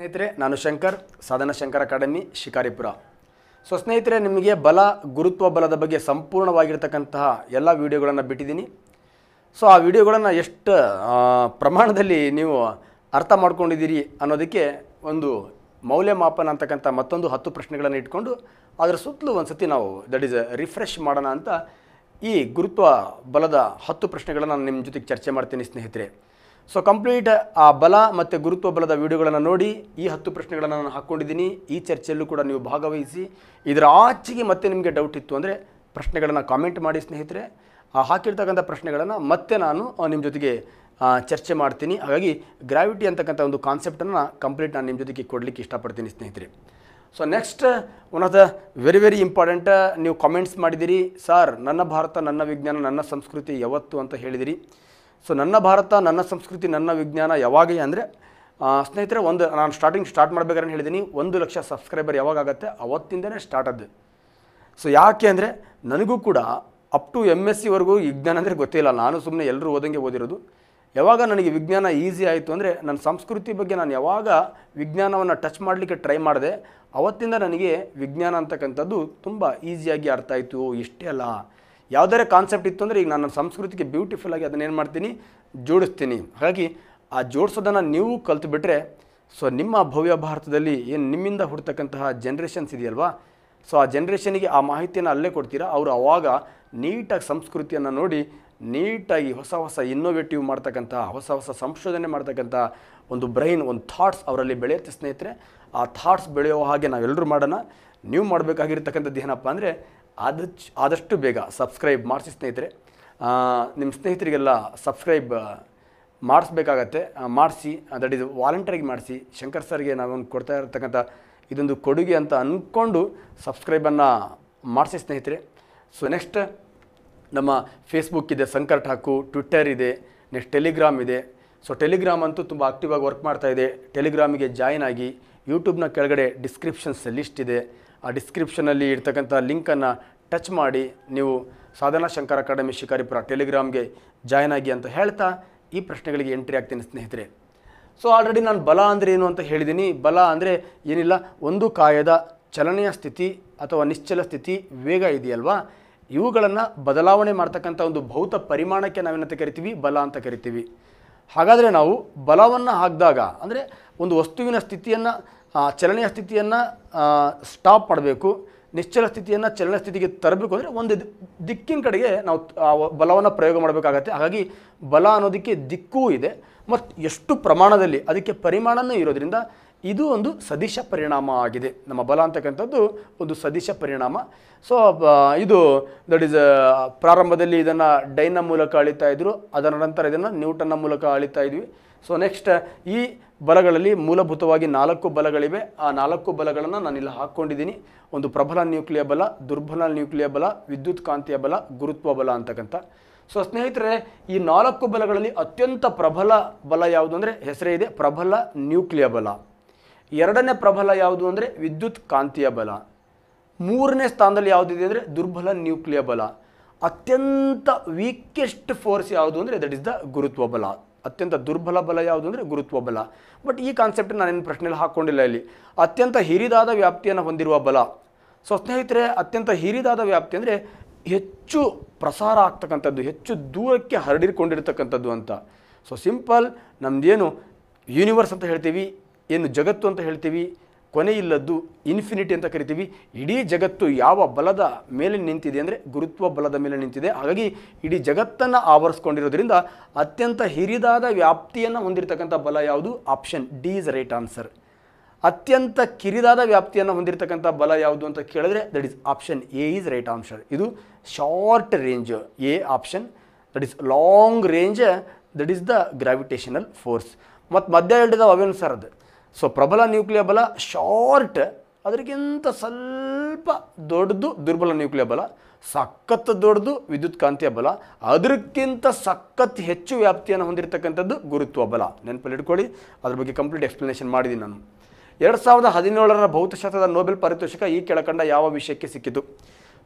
ಸ್ನೇಹಿತರೆ, ನಾನು ಶಂಕರ್, ಸಾಧನ ಶಂಕರ್ ಅಕಾಡೆಮಿ, ಶಿಕಾರಿಪುರ. ಸೊ, ಸ್ನೇಹಿತರೆ, ನಿಮಗೆ ಬಲ, ಗುರುತ್ವ ಬಲದ ಬಗ್ಗೆ ಸಂಪೂರ್ಣವಾಗಿರ್ತಕ್ಕಂತಹ ಎಲ್ಲ ವಿಡಿಯೋಗಳನ್ನು ಬಿಟ್ಟಿದ್ದೀನಿ. ಸೊ, ಆ ವಿಡಿಯೋಗಳನ್ನು ಎಷ್ಟು ಪ್ರಮಾಣದಲ್ಲಿ ನೀವು ಅರ್ಥ ಮಾಡ್ಕೊಂಡಿದ್ದೀರಿ ಅನ್ನೋದಕ್ಕೆ ಒಂದು ಮೌಲ್ಯಮಾಪನ ಅಂತಕ್ಕಂಥ ಮತ್ತೊಂದು ಹತ್ತು ಪ್ರಶ್ನೆಗಳನ್ನು ಇಟ್ಕೊಂಡು ಅದರ ಸುತ್ತಲೂ ಒಂದು ಸತಿ ನಾವು ದಟ್ ಈಸ್ ರಿಫ್ರೆಶ್ ಮಾಡೋಣ ಅಂತ ಈ ಗುರುತ್ವ ಬಲದ ಹತ್ತು ಪ್ರಶ್ನೆಗಳನ್ನು ನಾನು ನಿಮ್ಮ ಜೊತೆಗೆ ಚರ್ಚೆ ಮಾಡ್ತೀನಿ ಸ್ನೇಹಿತರೆ. ಸೊ ಕಂಪ್ಲೀಟ್ ಆ, ಬಲ ಮತ್ತು ಗುರುತ್ವ ಬಲದ ವಿಡಿಯೋಗಳನ್ನು ನೋಡಿ, ಈ ಹತ್ತು ಪ್ರಶ್ನೆಗಳನ್ನು ನಾನು ಹಾಕ್ಕೊಂಡಿದ್ದೀನಿ. ಈ ಚರ್ಚೆಯಲ್ಲೂ ಕೂಡ ನೀವು ಭಾಗವಹಿಸಿ. ಇದರ ಆಚೆಗೆ ಮತ್ತೆ ನಿಮಗೆ ಡೌಟ್ ಇತ್ತು ಅಂದರೆ ಪ್ರಶ್ನೆಗಳನ್ನು ಕಾಮೆಂಟ್ ಮಾಡಿ ಸ್ನೇಹಿತರೆ. ಆ, ಹಾಕಿರ್ತಕ್ಕಂಥ ಪ್ರಶ್ನೆಗಳನ್ನು ಮತ್ತೆ ನಾನು ನಿಮ್ಮ ಜೊತೆಗೆ ಚರ್ಚೆ ಮಾಡ್ತೀನಿ. ಹಾಗಾಗಿ ಗ್ರಾವಿಟಿ ಅಂತಕ್ಕಂಥ ಒಂದು ಕಾನ್ಸೆಪ್ಟನ್ನು ಕಂಪ್ಲೀಟ್ ನಾನು ನಿಮ್ಮ ಜೊತೆಗೆ ಕೊಡಲಿಕ್ಕೆ ಇಷ್ಟಪಡ್ತೀನಿ ಸ್ನೇಹಿತರೆ. So next one of the very very important ನೀವು ಕಾಮೆಂಟ್ಸ್ ಮಾಡಿದಿರಿ ಸರ್ ನನ್ನ ಭಾರತ, ನನ್ನ ವಿಜ್ಞಾನ, ನನ್ನ ಸಂಸ್ಕೃತಿ ಯಾವತ್ತು? ಅಂತ ಹೇಳಿದಿರಿ. ಸೊ ನನ್ನ ಭಾರತ, ನನ್ನ ಸಂಸ್ಕೃತಿ, ನನ್ನ ವಿಜ್ಞಾನ ಯಾವಾಗ ಅಂದರೆ ಸ್ನೇಹಿತರೆ, ಒಂದು ನಾನು ಸ್ಟಾರ್ಟಿಂಗ್ ಸ್ಟಾರ್ಟ್ ಮಾಡ್ಬೇಕಾದ್ರೆ ಹೇಳಿದ್ದೀನಿ ಒಂದು ಲಕ್ಷ ಸಬ್ಸ್ಕ್ರೈಬರ್ ಯಾವಾಗ ಆಗುತ್ತೆ? ಅವತ್ತಿಂದನೇ ಸ್ಟಾರ್ಟ್ ಅದು ಸೊ ಯಾಕೆ ಅಂದರೆ, ನನಗೂ ಕೂಡ ಅಪ್ ಟು ಎಂ ಎಸ್ ಸಿವರೆಗೂ ವಿಜ್ಞಾನ ಅಂದರೆ ಗೊತ್ತಿಲ್ಲ ನಾನು ಸುಮ್ಮನೆ ಎಲ್ಲರೂ ಓದಂಗೆ ಓದಿರೋದು. ಯಾವಾಗ ನನಗೆ ವಿಜ್ಞಾನ ಈಸಿ ಆಯಿತು ಅಂದರೆ, ನನ್ನ ಸಂಸ್ಕೃತಿ ಬಗ್ಗೆ ನಾನು ಯಾವಾಗ ವಿಜ್ಞಾನವನ್ನು ಟಚ್ ಮಾಡಲಿಕ್ಕೆ ಟ್ರೈ ಮಾಡಿದೆ, ಅವತ್ತಿಂದ ನನಗೆ ವಿಜ್ಞಾನ ಅಂತಕ್ಕಂಥದ್ದು ತುಂಬ ಈಸಿಯಾಗಿ ಅರ್ಥ ಆಯಿತು. ಇಷ್ಟೇ ಅಲ್ಲ. ಯಾವುದಾರ ಕಾನ್ಸೆಪ್ಟ್ ಇತ್ತು ಅಂದರೆ ಈಗ ನಾನು ಸಂಸ್ಕೃತಿಗೆ ಬ್ಯೂಟಿಫುಲ್ ಆಗಿ ಅದನ್ನೇನು ಮಾಡ್ತೀನಿ? ಜೋಡಿಸ್ತೀನಿ. ಹಾಗಾಗಿ ಆ ಜೋಡಿಸೋದನ್ನು ನೀವು ಕಲ್ತುಬಿಟ್ರೆ ಸೊ ನಿಮ್ಮ ಭವ್ಯ ಭಾರತದಲ್ಲಿ ಏನು ನಿಮ್ಮಿಂದ ಹುಡ್ತಕ್ಕಂತಹ ಜನ್ರೇಷನ್ಸ್ ಇದೆಯಲ್ವಾ? ಸೊ ಆ ಜನ್ರೇಷನಿಗೆ ಆ ಮಾಹಿತಿಯನ್ನು ಅಲ್ಲೇ ಕೊಡ್ತೀರಾ? ಅವರು ಅವಾಗ ನೀಟಾಗಿ ಸಂಸ್ಕೃತಿಯನ್ನು ನೋಡಿ, ನೀಟಾಗಿ ಹೊಸ ಹೊಸ ಇನ್ನೋವೇಟಿವ್ ಮಾಡ್ತಕ್ಕಂಥ, ಹೊಸ ಹೊಸ ಸಂಶೋಧನೆ ಮಾಡ್ತಕ್ಕಂಥ ಒಂದು ಬ್ರೈನ್ ಒಂದು ಥಾಟ್ಸ್ ಅವರಲ್ಲಿ ಬೆಳೆಯುತ್ತೆ ಸ್ನೇಹಿತರೆ. ಆ ಥಾಟ್ಸ್ ಬೆಳೆಯೋ ಹಾಗೆ ನಾವೆಲ್ಲರೂ ಮಾಡೋಣ. ನೀವು ಮಾಡಬೇಕಾಗಿರ್ತಕ್ಕಂಥದ್ದು ಏನಪ್ಪ ಅಂದರೆ ಆದಚ್ ಆದಷ್ಟು ಬೇಗ ಸಬ್ಸ್ಕ್ರೈಬ್ ಮಾಡಿಸಿ ಸ್ನೇಹಿತರೆ. ನಿಮ್ಮ ಸ್ನೇಹಿತರಿಗೆಲ್ಲ ಸಬ್ಸ್ಕ್ರೈಬ್ ಮಾಡಿಸ್ಬೇಕಾಗತ್ತೆ. ಮಾಡಿಸಿ, ದಟ್ ಇದು ವಾಲಂಟರಿಗೆ ಮಾಡಿಸಿ. ಶಂಕರ್ ಸರ್ಗೆ ನಾವೊಂದು ಕೊಡ್ತಾ ಇರತಕ್ಕಂಥ ಇದೊಂದು ಕೊಡುಗೆ ಅಂತ ಅಂದ್ಕೊಂಡು ಸಬ್ಸ್ಕ್ರೈಬನ್ನು ಮಾಡಿಸಿ ಸ್ನೇಹಿತರೆ. ಸೊ ನೆಕ್ಸ್ಟ್ ನಮ್ಮ ಫೇಸ್ಬುಕ್ ಇದೆ ಸಂಕರ್ ಠಾಕು ಟ್ವಿಟ್ಟರ್ ಇದೆ ನೆಕ್ಸ್ಟ್ ಟೆಲಿಗ್ರಾಮ್ ಇದೆ. ಸೊ ಟೆಲಿಗ್ರಾಮ್ ಅಂತೂ ತುಂಬ ಆಕ್ಟಿವ್ ಆಗಿ ವರ್ಕ್ ಮಾಡ್ತಾ ಇದೆ. ಟೆಲಿಗ್ರಾಮಿಗೆ ಜಾಯ್ನ್ ಆಗಿ ಯೂಟ್ಯೂಬ್ನ ಕೆಳಗಡೆ ಡಿಸ್ಕ್ರಿಪ್ಷನ್ಸ್ ಲಿಸ್ಟ್ ಇದೆ. ಆ ಡಿಸ್ಕ್ರಿಪ್ಷನಲ್ಲಿ ಇರ್ತಕ್ಕಂಥ ಲಿಂಕನ್ನು ಟಚ್ ಮಾಡಿ ನೀವು ಸಾಧನಾ ಶಂಕರ್ ಅಕಾಡೆಮಿ ಶಿಕಾರಿಪುರ ಟೆಲಿಗ್ರಾಮ್ಗೆ ಜಾಯ್ನ್ ಆಗಿ ಅಂತ ಹೇಳ್ತಾ ಈ ಪ್ರಶ್ನೆಗಳಿಗೆ ಎಂಟ್ರಿ ಆಗ್ತೀನಿ ಸ್ನೇಹಿತರೆ. ಸೊ ಆಲ್ರೆಡಿ ನಾನು ಬಲ ಅಂದರೆ ಏನು ಅಂತ ಹೇಳಿದ್ದೀನಿ ಬಲ ಅಂದರೆ ಏನಿಲ್ಲ, ಒಂದು ಕಾಯದ ಚಲನೆಯ ಸ್ಥಿತಿ ಅಥವಾ ನಿಶ್ಚಲ ಸ್ಥಿತಿ ವೇಗ ಇದೆಯಲ್ವಾ? ಇವುಗಳನ್ನು ಬದಲಾವಣೆ ಮಾಡ್ತಕ್ಕಂಥ ಒಂದು ಭೌತ ಪರಿಮಾಣಕ್ಕೆ ನಾವೇನಂತ ಕರಿತೀವಿ? ಬಲ ಅಂತ ಕರಿತೀವಿ. ಹಾಗಾದರೆ ನಾವು ಬಲವನ್ನು ಹಾಕಿದಾಗ ಅಂದರೆ ಒಂದು ವಸ್ತುವಿನ ಸ್ಥಿತಿಯನ್ನು ಚಲನೆಯ ಸ್ಥಿತಿಯನ್ನು ಸ್ಟಾಪ್ ಮಾಡಬೇಕು. ನಿಶ್ಚಲ ಸ್ಥಿತಿಯನ್ನು ಚಲನ ಸ್ಥಿತಿಗೆ ತರಬೇಕು ಅಂದರೆ ಒಂದು ದಿಕ್ಕಿನ ಕಡೆಗೆ ನಾವು ಬಲವನ್ನು ಪ್ರಯೋಗ ಮಾಡಬೇಕಾಗತ್ತೆ. ಹಾಗಾಗಿ ಬಲ ಅನ್ನೋದಕ್ಕೆ ದಿಕ್ಕೂ ಇದೆ ಮತ್ತು ಎಷ್ಟು ಪ್ರಮಾಣದಲ್ಲಿ ಅದಕ್ಕೆ ಪರಿಮಾಣನೂ ಇರೋದ್ರಿಂದ ಇದು ಒಂದು ಸದಿಶ ಪರಿಣಾಮ ಆಗಿದೆ. ನಮ್ಮ ಬಲ ಅಂತಕ್ಕಂಥದ್ದು ಒಂದು ಸದಿಶ ಪರಿಣಾಮ. ಸೊ ಇದು ದಟ್ ಈಸ್ ಪ್ರಾರಂಭದಲ್ಲಿ ಇದನ್ನು ಡೈನ ಮೂಲಕ ಅಳಿತಾ ಇದ್ರು, ಅದರ ನಂತರ ಇದನ್ನು ನ್ಯೂಟನ್ನ ಮೂಲಕ ಅಳಿತಾ ಇದ್ವಿ. ಸೊ ನೆಕ್ಸ್ಟ್ ಈ ಬಲಗಳಲ್ಲಿ ಮೂಲಭೂತವಾಗಿ ನಾಲ್ಕು ಬಲಗಳಿವೆ. ಆ ನಾಲ್ಕು ಬಲಗಳನ್ನು ನಾನಿಲ್ಲಿ ಹಾಕ್ಕೊಂಡಿದ್ದೀನಿ. ಒಂದು ಪ್ರಬಲ ನ್ಯೂಕ್ಲಿಯ ಬಲ, ದುರ್ಬಲ ನ್ಯೂಕ್ಲಿಯ ಬಲ, ವಿದ್ಯುತ್ ಕಾಂತಿಯ ಬಲ, ಗುರುತ್ವ ಬಲ ಅಂತಕ್ಕಂಥ. ಸೊ ಸ್ನೇಹಿತರೆ, ಈ ನಾಲ್ಕು ಬಲಗಳಲ್ಲಿ ಅತ್ಯಂತ ಪ್ರಬಲ ಬಲ ಯಾವುದು ಅಂದರೆ ಹೆಸರೇ ಇದೆ, ಪ್ರಬಲ ನ್ಯೂಕ್ಲಿಯ ಬಲ. ಎರಡನೇ ಪ್ರಬಲ ಯಾವುದು ಅಂದರೆ ವಿದ್ಯುತ್ ಕಾಂತೀಯ ಬಲ. ಮೂರನೇ ಸ್ಥಾನದಲ್ಲಿ ಯಾವುದಿದೆ ಅಂದರೆ ದುರ್ಬಲ ನ್ಯೂಕ್ಲಿಯ ಬಲ. ಅತ್ಯಂತ ವೀಕೆಸ್ಟ್ ಫೋರ್ಸ್ ಯಾವುದು ಅಂದರೆ ದಟ್ ಇಸ್ ದ ಗುರುತ್ವ ಬಲ. ಅತ್ಯಂತ ದುರ್ಬಲ ಬಲ ಯಾವುದು ಅಂದರೆ ಗುರುತ್ವ ಬಲ. ಬಟ್ ಈ ಕಾನ್ಸೆಪ್ಟ್ ನಾನೇನು ಪ್ರಶ್ನೆಯಲ್ಲಿ ಹಾಕ್ಕೊಂಡಿಲ್ಲ ಇಲ್ಲಿ. ಅತ್ಯಂತ ಹಿರಿದಾದ ವ್ಯಾಪ್ತಿಯನ್ನು ಹೊಂದಿರುವ ಬಲ. ಸೊ ಸ್ನೇಹಿತರೆ, ಅತ್ಯಂತ ಹಿರಿದಾದ ವ್ಯಾಪ್ತಿ ಅಂದರೆ ಹೆಚ್ಚು ಪ್ರಸಾರ ಆಗ್ತಕ್ಕಂಥದ್ದು, ಹೆಚ್ಚು ದೂರಕ್ಕೆ ಹರಡಿಕೊಂಡಿರ್ತಕ್ಕಂಥದ್ದು ಅಂತ. ಸೊ ಸಿಂಪಲ್ ನಮ್ಮದೇನು ಯೂನಿವರ್ಸ್ ಅಂತ ಹೇಳ್ತೀವಿ, ಏನು ಜಗತ್ತು ಅಂತ ಹೇಳ್ತೀವಿ ಕೊನೆ ಇಲ್ಲದ್ದು ಇನ್ಫಿನಿಟಿ ಅಂತ ಕರಿತೀವಿ. ಇಡೀ ಜಗತ್ತು ಯಾವ ಬಲದ ಮೇಲೆ ನಿಂತಿದೆ ಅಂದರೆ ಗುರುತ್ವ ಬಲದ ಮೇಲೆ ನಿಂತಿದೆ. ಹಾಗಾಗಿ ಇಡೀ ಜಗತ್ತನ್ನು ಆವರಿಸ್ಕೊಂಡಿರೋದ್ರಿಂದ ಅತ್ಯಂತ ಹಿರಿದಾದ ವ್ಯಾಪ್ತಿಯನ್ನು ಹೊಂದಿರತಕ್ಕಂಥ ಬಲ ಯಾವುದು? Option D is right answer ಅತ್ಯಂತ ಕಿರಿದಾದ ವ್ಯಾಪ್ತಿಯನ್ನು ಹೊಂದಿರತಕ್ಕಂಥ ಬಲ ಯಾವುದು ಅಂತ ಕೇಳಿದ್ರೆ that is option A is right answer ಇದು short range A option that is long range that is the gravitational force ಮತ್ತು ಮಧ್ಯ ಹೇಳಿದ ಅವೇನು ಸರ್ ಅದು? ಸೊ ಪ್ರಬಲ ನ್ಯೂಕ್ಲಿಯರ್ ಬಲ ಶಾರ್ಟ್ ಅದಕ್ಕಿಂತ ಸ್ವಲ್ಪ ದೊಡ್ಡದು ದುರ್ಬಲ ನ್ಯೂಕ್ಲಿಯರ್ ಬಲ ಸಖತ್ ದೊಡ್ಡದು ವಿದ್ಯುತ್ ಕಾಂತೀಯ ಬಲ ಅದಕ್ಕಿಂತ ಸಖತ್ ಹೆಚ್ಚು ವ್ಯಾಪ್ತಿಯನ್ನು ಹೊಂದಿರತಕ್ಕಂಥದ್ದು ಗುರುತ್ವ ಬಲ ನೆನಪಲ್ಲಿ ಇಟ್ಕೊಳ್ಳಿ, ಅದ್ರ ಬಗ್ಗೆ ಕಂಪ್ಲೀಟ್ ಎಕ್ಸ್ಪ್ಲನೇಷನ್ ಮಾಡಿದ್ದೀನಿ ನಾನು. ಎರಡು ಸಾವಿರದ ಹದಿನೇಳರ ಭೌತಶಾಸ್ತ್ರದ ನೋಬೆಲ್ ಪಾರಿತೋಷಕ ಈ ಕೆಳಕಂಡ ಯಾವ ವಿಷಯಕ್ಕೆ ಸಿಕ್ಕಿತು?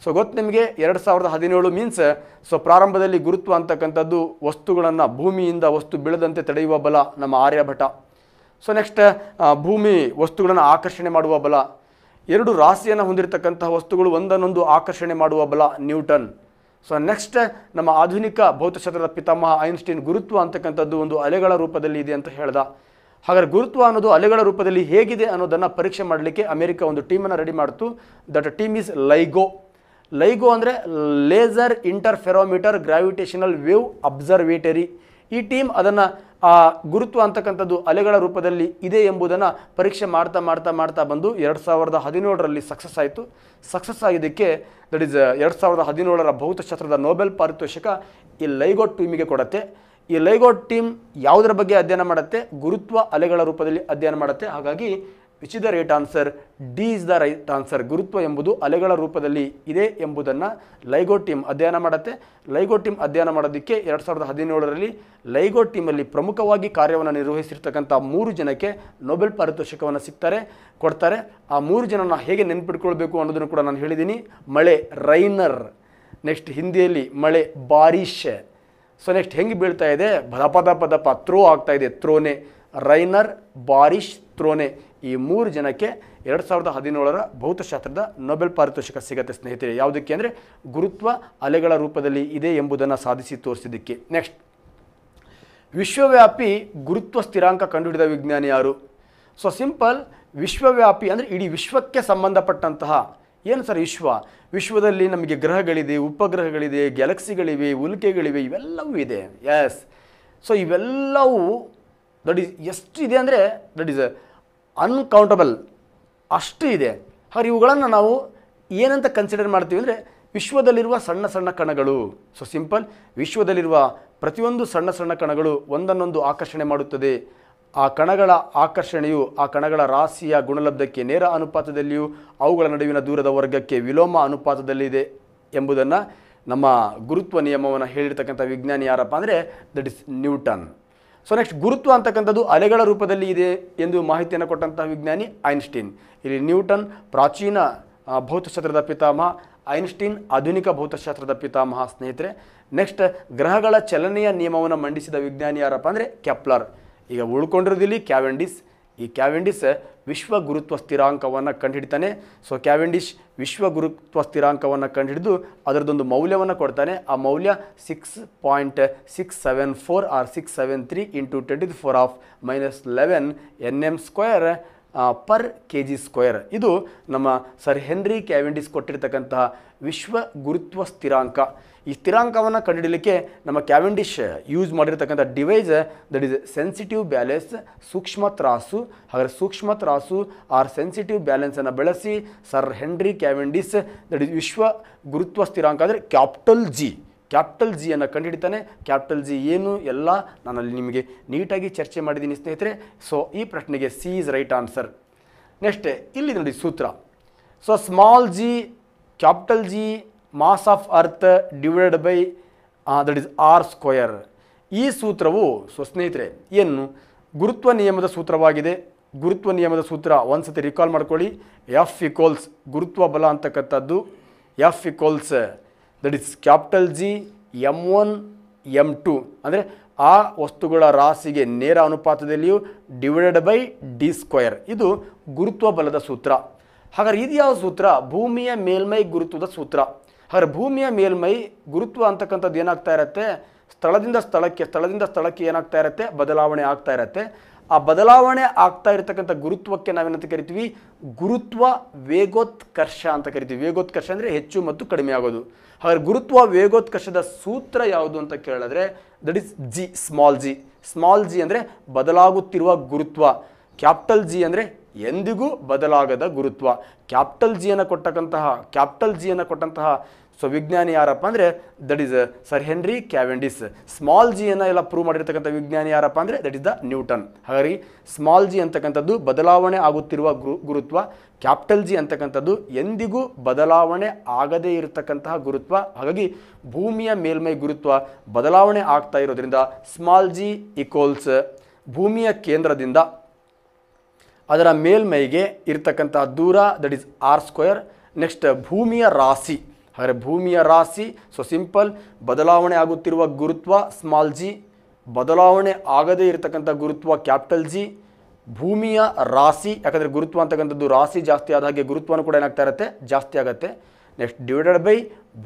ಸೊ ಗೊತ್ತು ನಿಮಗೆ, ಎರಡು ಸಾವಿರದ ಹದಿನೇಳು ಮೀನ್ಸ್ ಸೊ ಪ್ರಾರಂಭದಲ್ಲಿ ಗುರುತ್ವ ಅಂತಕ್ಕಂಥದ್ದು ವಸ್ತುಗಳನ್ನು ಭೂಮಿಯಿಂದ ವಸ್ತು ಬೀಳದಂತೆ ತಡೆಯುವ ಬಲ ನಮ್ಮ ಆರ್ಯಭಟ. ಸೊ ನೆಕ್ಸ್ಟ್ ಭೂಮಿ ವಸ್ತುಗಳನ್ನು ಆಕರ್ಷಣೆ ಮಾಡುವ ಬಲ. ಎರಡು ರಾಶಿಯನ್ನು ಹೊಂದಿರತಕ್ಕಂತಹ ವಸ್ತುಗಳು ಒಂದನ್ನೊಂದು ಆಕರ್ಷಣೆ ಮಾಡುವ ಬಲ, ನ್ಯೂಟನ್. ಸೊ ನೆಕ್ಸ್ಟ್ ನಮ್ಮ ಆಧುನಿಕ ಭೌತಶಾಸ್ತ್ರದ ಪಿತಾಮಹ ಐನ್ಸ್ಟೀನ್ ಗುರುತ್ವ ಅಂತಕ್ಕಂಥದ್ದು ಒಂದು ಅಲೆಗಳ ರೂಪದಲ್ಲಿ ಇದೆ ಅಂತ ಹೇಳ್ದ. ಹಾಗಾದ್ರೆ ಗುರುತ್ವ ಅನ್ನೋದು ಅಲೆಗಳ ರೂಪದಲ್ಲಿ ಹೇಗಿದೆ ಅನ್ನೋದನ್ನು ಪರೀಕ್ಷೆ ಮಾಡಲಿಕ್ಕೆ ಅಮೆರಿಕ ಒಂದು ಟೀಮನ್ನು ರೆಡಿ ಮಾಡ್ತು. That team is LIGO LIGO ಅಂದರೆ laser interferometer gravitational wave observatory ಈ ಟೀಮ್ ಅದನ್ನು ಆ ಗುರುತ್ವ ಅಂತಕ್ಕಂಥದ್ದು ಅಲೆಗಳ ರೂಪದಲ್ಲಿ ಇದೆ ಎಂಬುದನ್ನು ಪರೀಕ್ಷೆ ಮಾಡ್ತಾ ಮಾಡ್ತಾ ಮಾಡ್ತಾ ಬಂದು ಎರಡು ಸಾವಿರದ ಹದಿನೇಳರಲ್ಲಿ ಸಕ್ಸಸ್ ಆಯಿತು. ಸಕ್ಸಸ್ ಆಗಿದ್ದಕ್ಕೆ ದಟ್ ಈಸ್ ಎರಡು ಸಾವಿರದ ಹದಿನೇಳರ ಭೌತಶಾಸ್ತ್ರದ ನೋಬೆಲ್ ಪಾರಿತೋಷಕ ಈ ಲೈಗೋಟ್ ಟೀಮಿಗೆ ಕೊಡತ್ತೆ. ಈ ಲೈಗೋಟ್ ಟೀಮ್ ಯಾವುದರ ಬಗ್ಗೆ ಅಧ್ಯಯನ ಮಾಡುತ್ತೆ? ಗುರುತ್ವ ಅಲೆಗಳ ರೂಪದಲ್ಲಿ ಅಧ್ಯಯನ ಮಾಡುತ್ತೆ. ಹಾಗಾಗಿ which is the right answer D is the right answer ಗುರುತ್ವ ಎಂಬುದು ಅಲೆಗಳ ರೂಪದಲ್ಲಿ ಇದೆ ಎಂಬುದನ್ನು ಲೈಗೋ ಟೀಮ್ ಅಧ್ಯಯನ ಮಾಡುತ್ತೆ. ಲೈಗೋ ಟೀಮ್ ಅಧ್ಯಯನ ಮಾಡೋದಕ್ಕೆ ಎರಡು ಸಾವಿರದ ಹದಿನೇಳರಲ್ಲಿ ಲೈಗೋ ಟೀಮಲ್ಲಿ ಪ್ರಮುಖವಾಗಿ ಕಾರ್ಯವನ್ನು ನಿರ್ವಹಿಸಿರ್ತಕ್ಕಂಥ ಮೂರು ಜನಕ್ಕೆ ನೊಬೆಲ್ ಪಾರಿತೋಷಿಕವನ್ನು ಸಿಗ್ತಾರೆ, ಕೊಡ್ತಾರೆ. ಆ ಮೂರು ಜನನ ಹೇಗೆ ನೆನ್ಪಿಟ್ಕೊಳ್ಬೇಕು ಅನ್ನೋದನ್ನು ಕೂಡ ನಾನು ಹೇಳಿದ್ದೀನಿ. ಮಳೆ, ರೈನರ್. ನೆಕ್ಸ್ಟ್ ಹಿಂದಿಯಲ್ಲಿ ಮಳೆ, ಬಾರಿಶ್. ಸೊ ನೆಕ್ಸ್ಟ್ ಹೆಂಗೆ ಬೀಳ್ತಾ ಇದೆ? ದಪ ದಪ ಥ್ರೋ ಆಗ್ತಾ ಇದೆ ಥ್ರೋನೆ ರೈನರ್, ಬಾರಿಶ್ ಥ್ರೋನೆ ಈ ಮೂರು ಜನಕ್ಕೆ ಎರಡು ಸಾವಿರದ ಹದಿನೇಳರ ಭೌತಶಾಸ್ತ್ರದ ನೊಬೆಲ್ ಪಾರಿತೋಷಿಕ ಸಿಗತ್ತೆ ಸ್ನೇಹಿತರೆ. ಯಾವುದಕ್ಕೆ ಅಂದರೆ ಗುರುತ್ವ ಅಲೆಗಳ ರೂಪದಲ್ಲಿ ಇದೆ ಎಂಬುದನ್ನು ಸಾಧಿಸಿ ತೋರಿಸಿದ್ದಕ್ಕೆ. ನೆಕ್ಸ್ಟ್ ವಿಶ್ವವ್ಯಾಪಿ ಗುರುತ್ವ ಸ್ಥಿರಾಂಕ ಕಂಡುಹಿಡಿದ ವಿಜ್ಞಾನಿ ಯಾರು? ಸೊ ಸಿಂಪಲ್ ವಿಶ್ವವ್ಯಾಪಿ ಅಂದರೆ ಇಡೀ ವಿಶ್ವಕ್ಕೆ ಸಂಬಂಧಪಟ್ಟಂತಹ. ಏನು ಸರ್ ವಿಶ್ವ? ವಿಶ್ವದಲ್ಲಿ ನಮಗೆ ಗ್ರಹಗಳಿದೆ, ಉಪಗ್ರಹಗಳಿದೆ, ಗ್ಯಾಲಕ್ಸಿಗಳಿವೆ, ಉಲ್ಕೆಗಳಿವೆ, ಇವೆಲ್ಲವೂ ಇದೆ. ಎಸ್ ಸೊ ಇವೆಲ್ಲವೂ ದಟ್ ಈಸ್ ಎಷ್ಟಿದೆ ಅಂದರೆ ದಟ್ ಈಸ್ ಅನ್ಕೌಂಟಬಲ್ ಅಷ್ಟು ಇದೆ. ಹಾಗೆ ಇವುಗಳನ್ನು ನಾವು ಏನಂತ ಕನ್ಸಿಡರ್ ಮಾಡ್ತೀವಿ ಅಂದರೆ ವಿಶ್ವದಲ್ಲಿರುವ ಸಣ್ಣ ಸಣ್ಣ ಕಣಗಳು. ಸೊ ಸಿಂಪಲ್ ವಿಶ್ವದಲ್ಲಿರುವ ಪ್ರತಿಯೊಂದು ಸಣ್ಣ ಸಣ್ಣ ಕಣಗಳು ಒಂದನ್ನೊಂದು ಆಕರ್ಷಣೆ ಮಾಡುತ್ತದೆ. ಆ ಕಣಗಳ ಆಕರ್ಷಣೆಯು, ಆ ಕಣಗಳ ರಾಶಿಯ ಗುಣಲಬ್ಧಕ್ಕೆ, ನೇರ ಅನುಪಾತದಲ್ಲಿಯೂ, ಅವುಗಳ ನಡುವಿನ ದೂರದ ವರ್ಗಕ್ಕೆ ವಿಲೋಮ ಅನುಪಾತದಲ್ಲಿದೆ ಎಂಬುದನ್ನು ನಮ್ಮ ಗುರುತ್ವ ನಿಯಮವನ್ನು ಹೇಳಿರ್ತಕ್ಕಂಥ ವಿಜ್ಞಾನಿ ಯಾರಪ್ಪ ಅಂದರೆ that is Newton so next ಗುರುತ್ವ ಅಂತಕ್ಕಂಥದ್ದು ಅಲೆಗಳ ರೂಪದಲ್ಲಿ ಇದೆ ಎಂದು ಮಾಹಿತಿಯನ್ನು ಕೊಟ್ಟಂತಹ ವಿಜ್ಞಾನಿ ಐನ್ಸ್ಟೀನ್. ಇಲ್ಲಿ ನ್ಯೂಟನ್, ಪ್ರಾಚೀನ ಭೌತಶಾಸ್ತ್ರದ ಪಿತಾಮಹ, ಐನ್ಸ್ಟೀನ್, ಆಧುನಿಕ ಭೌತಶಾಸ್ತ್ರದ ಪಿತಾಮಹ ಸ್ನೇಹಿತರೆ. ನೆಕ್ಸ್ಟ್ ಗ್ರಹಗಳ ಚಲನೆಯ ನಿಯಮವನ್ನು ಮಂಡಿಸಿದ ವಿಜ್ಞಾನಿ ಯಾರಪ್ಪ ಅಂದರೆ ಕೆಪ್ಲರ್. ಈಗ ಉಳ್ಕೊಂಡಿರೋದಿಲ್ಲಿ ಕ್ಯಾವೆಂಡಿಸ್. ಈ ಕ್ಯಾವೆಂಡಿಸ್ ವಿಶ್ವ ಗುರುತ್ವ ಸ್ಥಿರಾಂಕವನ್ನು ಕಂಡುಹಿಡ್ತಾನೆ ಸೊ ಕ್ಯಾವೆಂಡಿಶ್ ವಿಶ್ವ ಗುರುತ್ವ ಸ್ಥಿರಾಂಕವನ್ನು ಕಂಡುಹಿಡಿದು ಅದರದೊಂದು ಮೌಲ್ಯವನ್ನು ಕೊಡ್ತಾನೆ. ಆ ಮೌಲ್ಯ six point six seven four or six seven three into twenty four of minus eleven N M square per K G square ಇದು ನಮ್ಮ ಸರ್ ಹೆನ್ರಿ ಕ್ಯಾವೆಂಡಿಸ್ ಕೊಟ್ಟಿರ್ತಕ್ಕಂತಹ ವಿಶ್ವ ಗುರುತ್ವ ಸ್ಥಿರಾಂಕ. ಈ ಸ್ಥಿರಾಂಕವನ್ನು ಕಂಡುಹಿಡಲಿಕ್ಕೆ ನಮ್ಮ ಕ್ಯಾವೆಂಡಿಶ್ ಯೂಸ್ ಮಾಡಿರ್ತಕ್ಕಂಥ device that is sensitive balance ಸೂಕ್ಷ್ಮ ತ್ರಾಸು. ಹಾಗಾದರೆ ಸೂಕ್ಷ್ಮ ತ್ರಾಸು ಆರ್ ಸೆನ್ಸಿಟಿವ್ ಬ್ಯಾಲೆನ್ಸನ್ನು ಬಳಸಿ sir Henry Cavendish that is ವಿಶ್ವ ಗುರುತ್ವ ಸ್ಥಿರಾಂಕ ಅಂದರೆ ಕ್ಯಾಪಿಟಲ್ ಜಿ. ಕ್ಯಾಪಿಟಲ್ ಜಿಯನ್ನು ಕಂಡುಹಿಡಿತಾನೆ ಕ್ಯಾಪಿಟಲ್ ಜಿ ಏನು? ಎಲ್ಲ. ನಾನಲ್ಲಿ ನಿಮಗೆ ನೀಟಾಗಿ ಚರ್ಚೆ ಮಾಡಿದ್ದೀನಿ ಸ್ನೇಹಿತರೆ. ಸೊ ಈ ಪ್ರಶ್ನೆಗೆ C is right answer next ಇಲ್ಲಿ ನೋಡಿ ಸೂತ್ರ. So small G capital G mass of earth divided by that is R square ಈ ಸೂತ್ರವು ಸೊ ಸ್ನೇಹಿತರೆ, ಏನು? ಗುರುತ್ವ ನಿಯಮದ ಸೂತ್ರವಾಗಿದೆ. ಗುರುತ್ವ ನಿಯಮದ ಸೂತ್ರ ಒಂದ್ಸತಿ ರಿಕಾಲ್ ಮಾಡ್ಕೊಳ್ಳಿ. ಎಫ್ ಇಕ್ವಲ್ಸ್ ಗುರುತ್ವ ಬಲ ಅಂತಕ್ಕಂಥದ್ದು. F equals that is capital G M one M two ಅಂದರೆ ಆ ವಸ್ತುಗಳ ರಾಶಿಗೆ ನೇರ ಅನುಪಾತದಲ್ಲಿಯೂ ಡಿವೈಡೆಡ್ ಬೈ ಡಿ ಸ್ಕ್ವಯರ್ ಇದು ಗುರುತ್ವ ಬಲದ ಸೂತ್ರ. ಹಾಗಾದ್ರೆ ಇದು ಯಾವ ಸೂತ್ರ? ಭೂಮಿಯ ಮೇಲ್ಮೈ ಗುರುತ್ವದ ಸೂತ್ರ. ಹಾಗಾದ್ರೆ ಭೂಮಿಯ ಮೇಲ್ಮೈ ಗುರುತ್ವ ಅಂತಕ್ಕಂಥದ್ದು ಏನಾಗ್ತಾ ಇರುತ್ತೆ? ಸ್ಥಳದಿಂದ ಸ್ಥಳಕ್ಕೆ ಸ್ಥಳದಿಂದ ಸ್ಥಳಕ್ಕೆ ಏನಾಗ್ತಾ ಇರುತ್ತೆ? ಬದಲಾವಣೆ ಆಗ್ತಾ ಇರುತ್ತೆ. ಆ ಬದಲಾವಣೆ ಆಗ್ತಾ ಇರತಕ್ಕಂಥ ಗುರುತ್ವಕ್ಕೆ ನಾವೇನಂತ ಕರಿತೀವಿ? ಗುರುತ್ವ ವೇಗೋತ್ಕರ್ಷ ಅಂತ ಕರಿತೀವಿ. ವೇಗೋತ್ಕರ್ಷ ಅಂದರೆ ಹೆಚ್ಚು ಮತ್ತು ಕಡಿಮೆ ಆಗೋದು. ಹಾಗಾದ್ರೆ ಗುರುತ್ವ ವೇಗೋತ್ಕರ್ಷದ ಸೂತ್ರ ಯಾವುದು ಅಂತ ಕೇಳಿದ್ರೆ that is G small G small G ಅಂದರೆ ಬದಲಾಗುತ್ತಿರುವ ಗುರುತ್ವ. ಕ್ಯಾಪಿಟಲ್ ಜಿ ಅಂದರೆ ಎಂದಿಗೂ ಬದಲಾಗದ ಗುರುತ್ವ. ಕ್ಯಾಪಿಟಲ್ ಜಿಯನ್ನು ಕೊಟ್ಟಕ್ಕಂತಹ ಕ್ಯಾಪಿಟಲ್ ಜಿಯನ್ನು ಕೊಟ್ಟಂತಹ ಸೊ ವಿಜ್ಞಾನಿ ಯಾರಪ್ಪ ಅಂದರೆ that is sir Henry Cavendish small ಜಿಯನ್ನು ಎಲ್ಲ ಪ್ರೂವ್ ಮಾಡಿರ್ತಕ್ಕಂಥ ವಿಜ್ಞಾನಿ ಯಾರಪ್ಪ ಅಂದರೆ ದಟ್ ಇಸ್ ದ ನ್ಯೂಟನ್ ಹಾಗಾಗಿ ಸ್ಮಾಲ್ ಜಿ ಅಂತಕ್ಕಂಥದ್ದು ಬದಲಾವಣೆ ಆಗುತ್ತಿರುವ ಗುರು, ಗುರುತ್ವ ಕ್ಯಾಪಿಟಲ್ ಜಿ ಅಂತಕ್ಕಂಥದ್ದು ಎಂದಿಗೂ ಬದಲಾವಣೆ ಆಗದೇ ಇರತಕ್ಕಂತಹ ಗುರುತ್ವ. ಹಾಗಾಗಿ, ಭೂಮಿಯ ಮೇಲ್ಮೈ ಗುರುತ್ವ ಬದಲಾವಣೆ ಆಗ್ತಾ ಇರೋದ್ರಿಂದ ಸ್ಮಾಲ್ ಜಿ ಇಕ್ವಲ್ಸ್ ಭೂಮಿಯ ಕೇಂದ್ರದಿಂದ ಅದರ ಮೇಲ್ಮೈಗೆ ಇರ್ತಕ್ಕಂತಹ ದೂರ that is R square next ಭೂಮಿಯ ರಾಶಿ. ಹಾಗಾದರೆ ಭೂಮಿಯ ರಾಶಿ ಸೊ ಸಿಂಪಲ್ ಬದಲಾವಣೆ ಆಗುತ್ತಿರುವ ಗುರುತ್ವ ಸ್ಮಾಲ್ ಜಿ ಬದಲಾವಣೆ ಆಗದೇ ಇರತಕ್ಕಂಥ ಗುರುತ್ವ ಕ್ಯಾಪಿಟಲ್ ಜಿ ಭೂಮಿಯ ರಾಶಿ, ಯಾಕಂದರೆ ಗುರುತ್ವ ಅಂತಕ್ಕಂಥದ್ದು ರಾಶಿ ಜಾಸ್ತಿ ಆದ ಹಾಗೆ ಗುರುತ್ವನೂ ಕೂಡ ಏನಾಗ್ತಾ ಇರುತ್ತೆ? ಜಾಸ್ತಿ ಆಗುತ್ತೆ. ನೆಕ್ಸ್ಟ್ ಡಿವೈಡೆಡ್ ಬೈ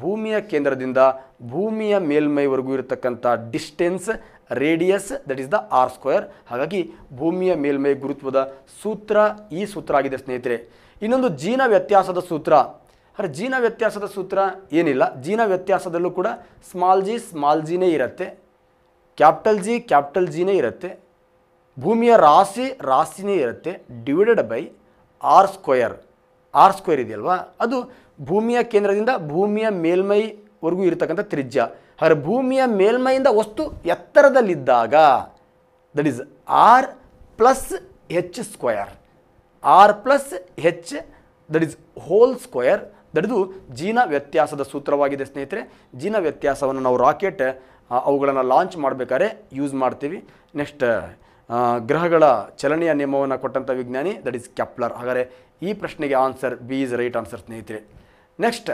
ಭೂಮಿಯ ಕೇಂದ್ರದಿಂದ ಭೂಮಿಯ ಮೇಲ್ಮೈವರೆಗೂ ಇರತಕ್ಕಂಥ distance radius that is the R square ಹಾಗಾಗಿ ಭೂಮಿಯ ಮೇಲ್ಮೈ ಗುರುತ್ವದ ಸೂತ್ರ ಈ ಸೂತ್ರ ಆಗಿದೆ ಸ್ನೇಹಿತರೆ. ಇನ್ನೊಂದು ಜೀನ ವ್ಯತ್ಯಾಸದ ಸೂತ್ರ. ಆದರೆ ಜೀನ ವ್ಯತ್ಯಾಸದ ಸೂತ್ರ ಏನಿಲ್ಲ. ಜೀನ ವ್ಯತ್ಯಾಸದಲ್ಲೂ ಕೂಡ ಸ್ಮಾಲ್ ಜಿ ಸ್ಮಾಲ್ ಜಿನೇ ಇರುತ್ತೆ. ಕ್ಯಾಪಿಟಲ್ ಜಿ, ಕ್ಯಾಪಿಟಲ್ ಜಿನೇ ಇರುತ್ತೆ. ಭೂಮಿಯ ರಾಶಿ, ರಾಶಿನೇ ಇರುತ್ತೆ. Divided by R square R square ಇದೆಯಲ್ವಾ? ಅದು ಭೂಮಿಯ ಕೇಂದ್ರದಿಂದ ಭೂಮಿಯ ಮೇಲ್ಮೈವರೆಗೂ ಇರತಕ್ಕಂಥ ತ್ರಿಜ್ಯ. ಆದರೆ ಭೂಮಿಯ ಮೇಲ್ಮೈಯಿಂದ ವಸ್ತು ಎತ್ತರದಲ್ಲಿದ್ದಾಗ that is R plus H square R plus H that is whole square that ಇದು ಜೀನ ವ್ಯತ್ಯಾಸದ ಸೂತ್ರವಾಗಿದೆ ಸ್ನೇಹಿತರೆ. ಜೀನ ವ್ಯತ್ಯಾಸವನ್ನು ನಾವು ರಾಕೆಟ್ ಅವುಗಳನ್ನು ಲಾಂಚ್ ಮಾಡಬೇಕಾದ್ರೆ ಯೂಸ್ ಮಾಡ್ತೀವಿ. ನೆಕ್ಸ್ಟ್ ಗ್ರಹಗಳ ಚಲನೆಯ ನಿಯಮವನ್ನು ಕೊಟ್ಟಂಥ ವಿಜ್ಞಾನಿ, ದಟ್ ಈಸ್ ಕ್ಯಾಪ್ಲರ್ ಹಾಗಾದರೆ ಈ ಪ್ರಶ್ನೆಗೆ answer, B is right answer ಸ್ನೇಹಿತರೆ. ನೆಕ್ಸ್ಟ್,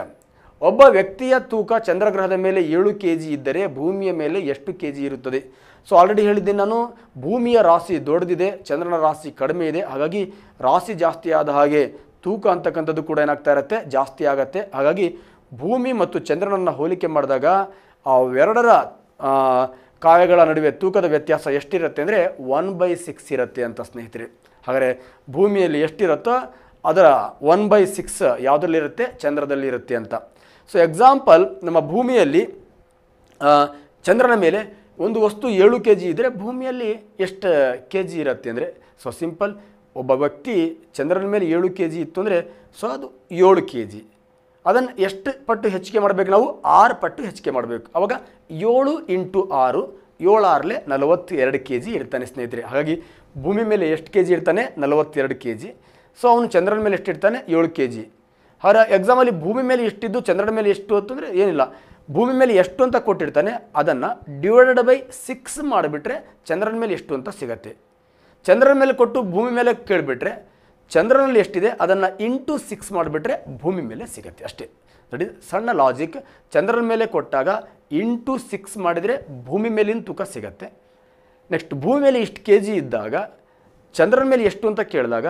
ಒಬ್ಬ ವ್ಯಕ್ತಿಯ ತೂಕ ಚಂದ್ರಗ್ರಹದ ಮೇಲೆ ಏಳು ಕೆ ಜಿ ಇದ್ದರೆ ಭೂಮಿಯ ಮೇಲೆ ಎಷ್ಟು ಕೆ ಜಿ ಇರುತ್ತದೆ? ಸೊ ಆಲ್ರೆಡಿ ಹೇಳಿದ್ದೀನಿ ನಾನು, ಭೂಮಿಯ ರಾಶಿ ದೊಡ್ಡದಿದೆ, ಚಂದ್ರನ ರಾಶಿ ಕಡಿಮೆ ಇದೆ. ಹಾಗಾಗಿ ರಾಶಿ ಜಾಸ್ತಿ ಆದ ಹಾಗೆ ತೂಕ ಅಂತಕ್ಕಂಥದ್ದು ಕೂಡ ಏನಾಗ್ತಾ ಇರುತ್ತೆ? ಜಾಸ್ತಿ ಆಗತ್ತೆ. ಹಾಗಾಗಿ ಭೂಮಿ ಮತ್ತು ಚಂದ್ರನನ್ನು ಹೋಲಿಕೆ ಮಾಡಿದಾಗ ಅವೆರಡರ ಕಾಯಗಳ ನಡುವೆ ತೂಕದ ವ್ಯತ್ಯಾಸ ಎಷ್ಟಿರುತ್ತೆ ಅಂದರೆ ಒನ್ ಬೈ ಸಿಕ್ಸ್ ಇರುತ್ತೆ ಅಂತ ಸ್ನೇಹಿತರೆ. ಹಾಗಾದರೆ ಭೂಮಿಯಲ್ಲಿ ಎಷ್ಟಿರುತ್ತೋ ಅದರ ಒನ್ ಬೈ ಸಿಕ್ಸ್ ಯಾವುದರಲ್ಲಿರುತ್ತೆ? ಚಂದ್ರದಲ್ಲಿ ಇರುತ್ತೆ ಅಂತ. ಸೊ ಎಕ್ಸಾಂಪಲ್ ನಮ್ಮ ಭೂಮಿಯಲ್ಲಿ ಚಂದ್ರನ ಮೇಲೆ ಒಂದು ವಸ್ತು ಏಳು ಕೆ ಜಿ ಇದ್ದರೆ ಭೂಮಿಯಲ್ಲಿ ಎಷ್ಟು ಕೆ ಜಿ ಇರುತ್ತೆ ಅಂದರೆ? ಸೊ ಸಿಂಪಲ್ ಒಬ್ಬ ವ್ಯಕ್ತಿ ಚಂದ್ರನ ಮೇಲೆ ಏಳು ಕೆ ಜಿ ಇತ್ತು ಅಂದರೆ ಸೊ ಅದು ಏಳು ಕೆ ಜಿ ಅದನ್ನು ಎಷ್ಟು ಪಟ್ಟು ಹೆಚ್ಚಿಗೆ ಮಾಡಬೇಕು ನಾವು? ಆರು ಪಟ್ಟು ಹೆಚ್ಚಿಗೆ ಮಾಡಬೇಕು. ಅವಾಗ ಏಳು ಇಂಟು ಆರು ಏಳು ಆರಲೆ ನಲವತ್ತೆರಡು ಕೆ ಜಿ ಇರ್ತಾನೆ ಸ್ನೇಹಿತರೆ. ಹಾಗಾಗಿ ಭೂಮಿ ಮೇಲೆ ಎಷ್ಟು ಕೆ ಜಿ ಇರ್ತಾನೆ ನಲವತ್ತೆರಡು ಕೆ ಜಿ ಸೊ ಅವನು ಚಂದ್ರನ ಮೇಲೆ ಎಷ್ಟು ಇರ್ತಾನೆ ಏಳು ಕೆ ಜಿ ಅವರ ಎಕ್ಸಾಮಲ್ಲಿ ಭೂಮಿ ಮೇಲೆ ಎಷ್ಟಿದ್ದು, ಚಂದ್ರನ ಮೇಲೆ ಎಷ್ಟು ಅಂತಂದರೆ ಏನಿಲ್ಲ. ಭೂಮಿ ಮೇಲೆ ಎಷ್ಟು ಅಂತ ಕೊಟ್ಟಿರ್ತಾನೆ ಅದನ್ನು ಡಿವೈಡೆಡ್ ಬೈ ಸಿಕ್ಸ್ ಮಾಡಿಬಿಟ್ರೆ ಚಂದ್ರನ ಮೇಲೆ ಎಷ್ಟು ಅಂತ ಸಿಗತ್ತೆ. ಚಂದ್ರನ ಮೇಲೆ ಕೊಟ್ಟು ಭೂಮಿ ಮೇಲೆ ಕೇಳಿಬಿಟ್ರೆ ಚಂದ್ರನಲ್ಲಿ ಎಷ್ಟಿದೆ? ಅದನ್ನು ಇಂಟು ಸಿಕ್ಸ್ ಮಾಡಿಬಿಟ್ರೆ ಭೂಮಿ ಮೇಲೆ ಸಿಗುತ್ತೆ ಅಷ್ಟೇ. ಇಸ್ ಸಣ್ಣ ಲಾಜಿಕ್ ಚಂದ್ರನ ಮೇಲೆ ಕೊಟ್ಟಾಗ ಇಂಟು ಸಿಕ್ಸ್ ಮಾಡಿದರೆ ಭೂಮಿ ಮೇಲಿನ ತೂಕ ಸಿಗತ್ತೆ. ನೆಕ್ಸ್ಟ್ ಭೂಮಿ ಮೇಲೆ ಇಷ್ಟು ಕೆ ಜಿ ಇದ್ದಾಗ ಚಂದ್ರನ ಮೇಲೆ ಎಷ್ಟು ಅಂತ ಕೇಳಿದಾಗ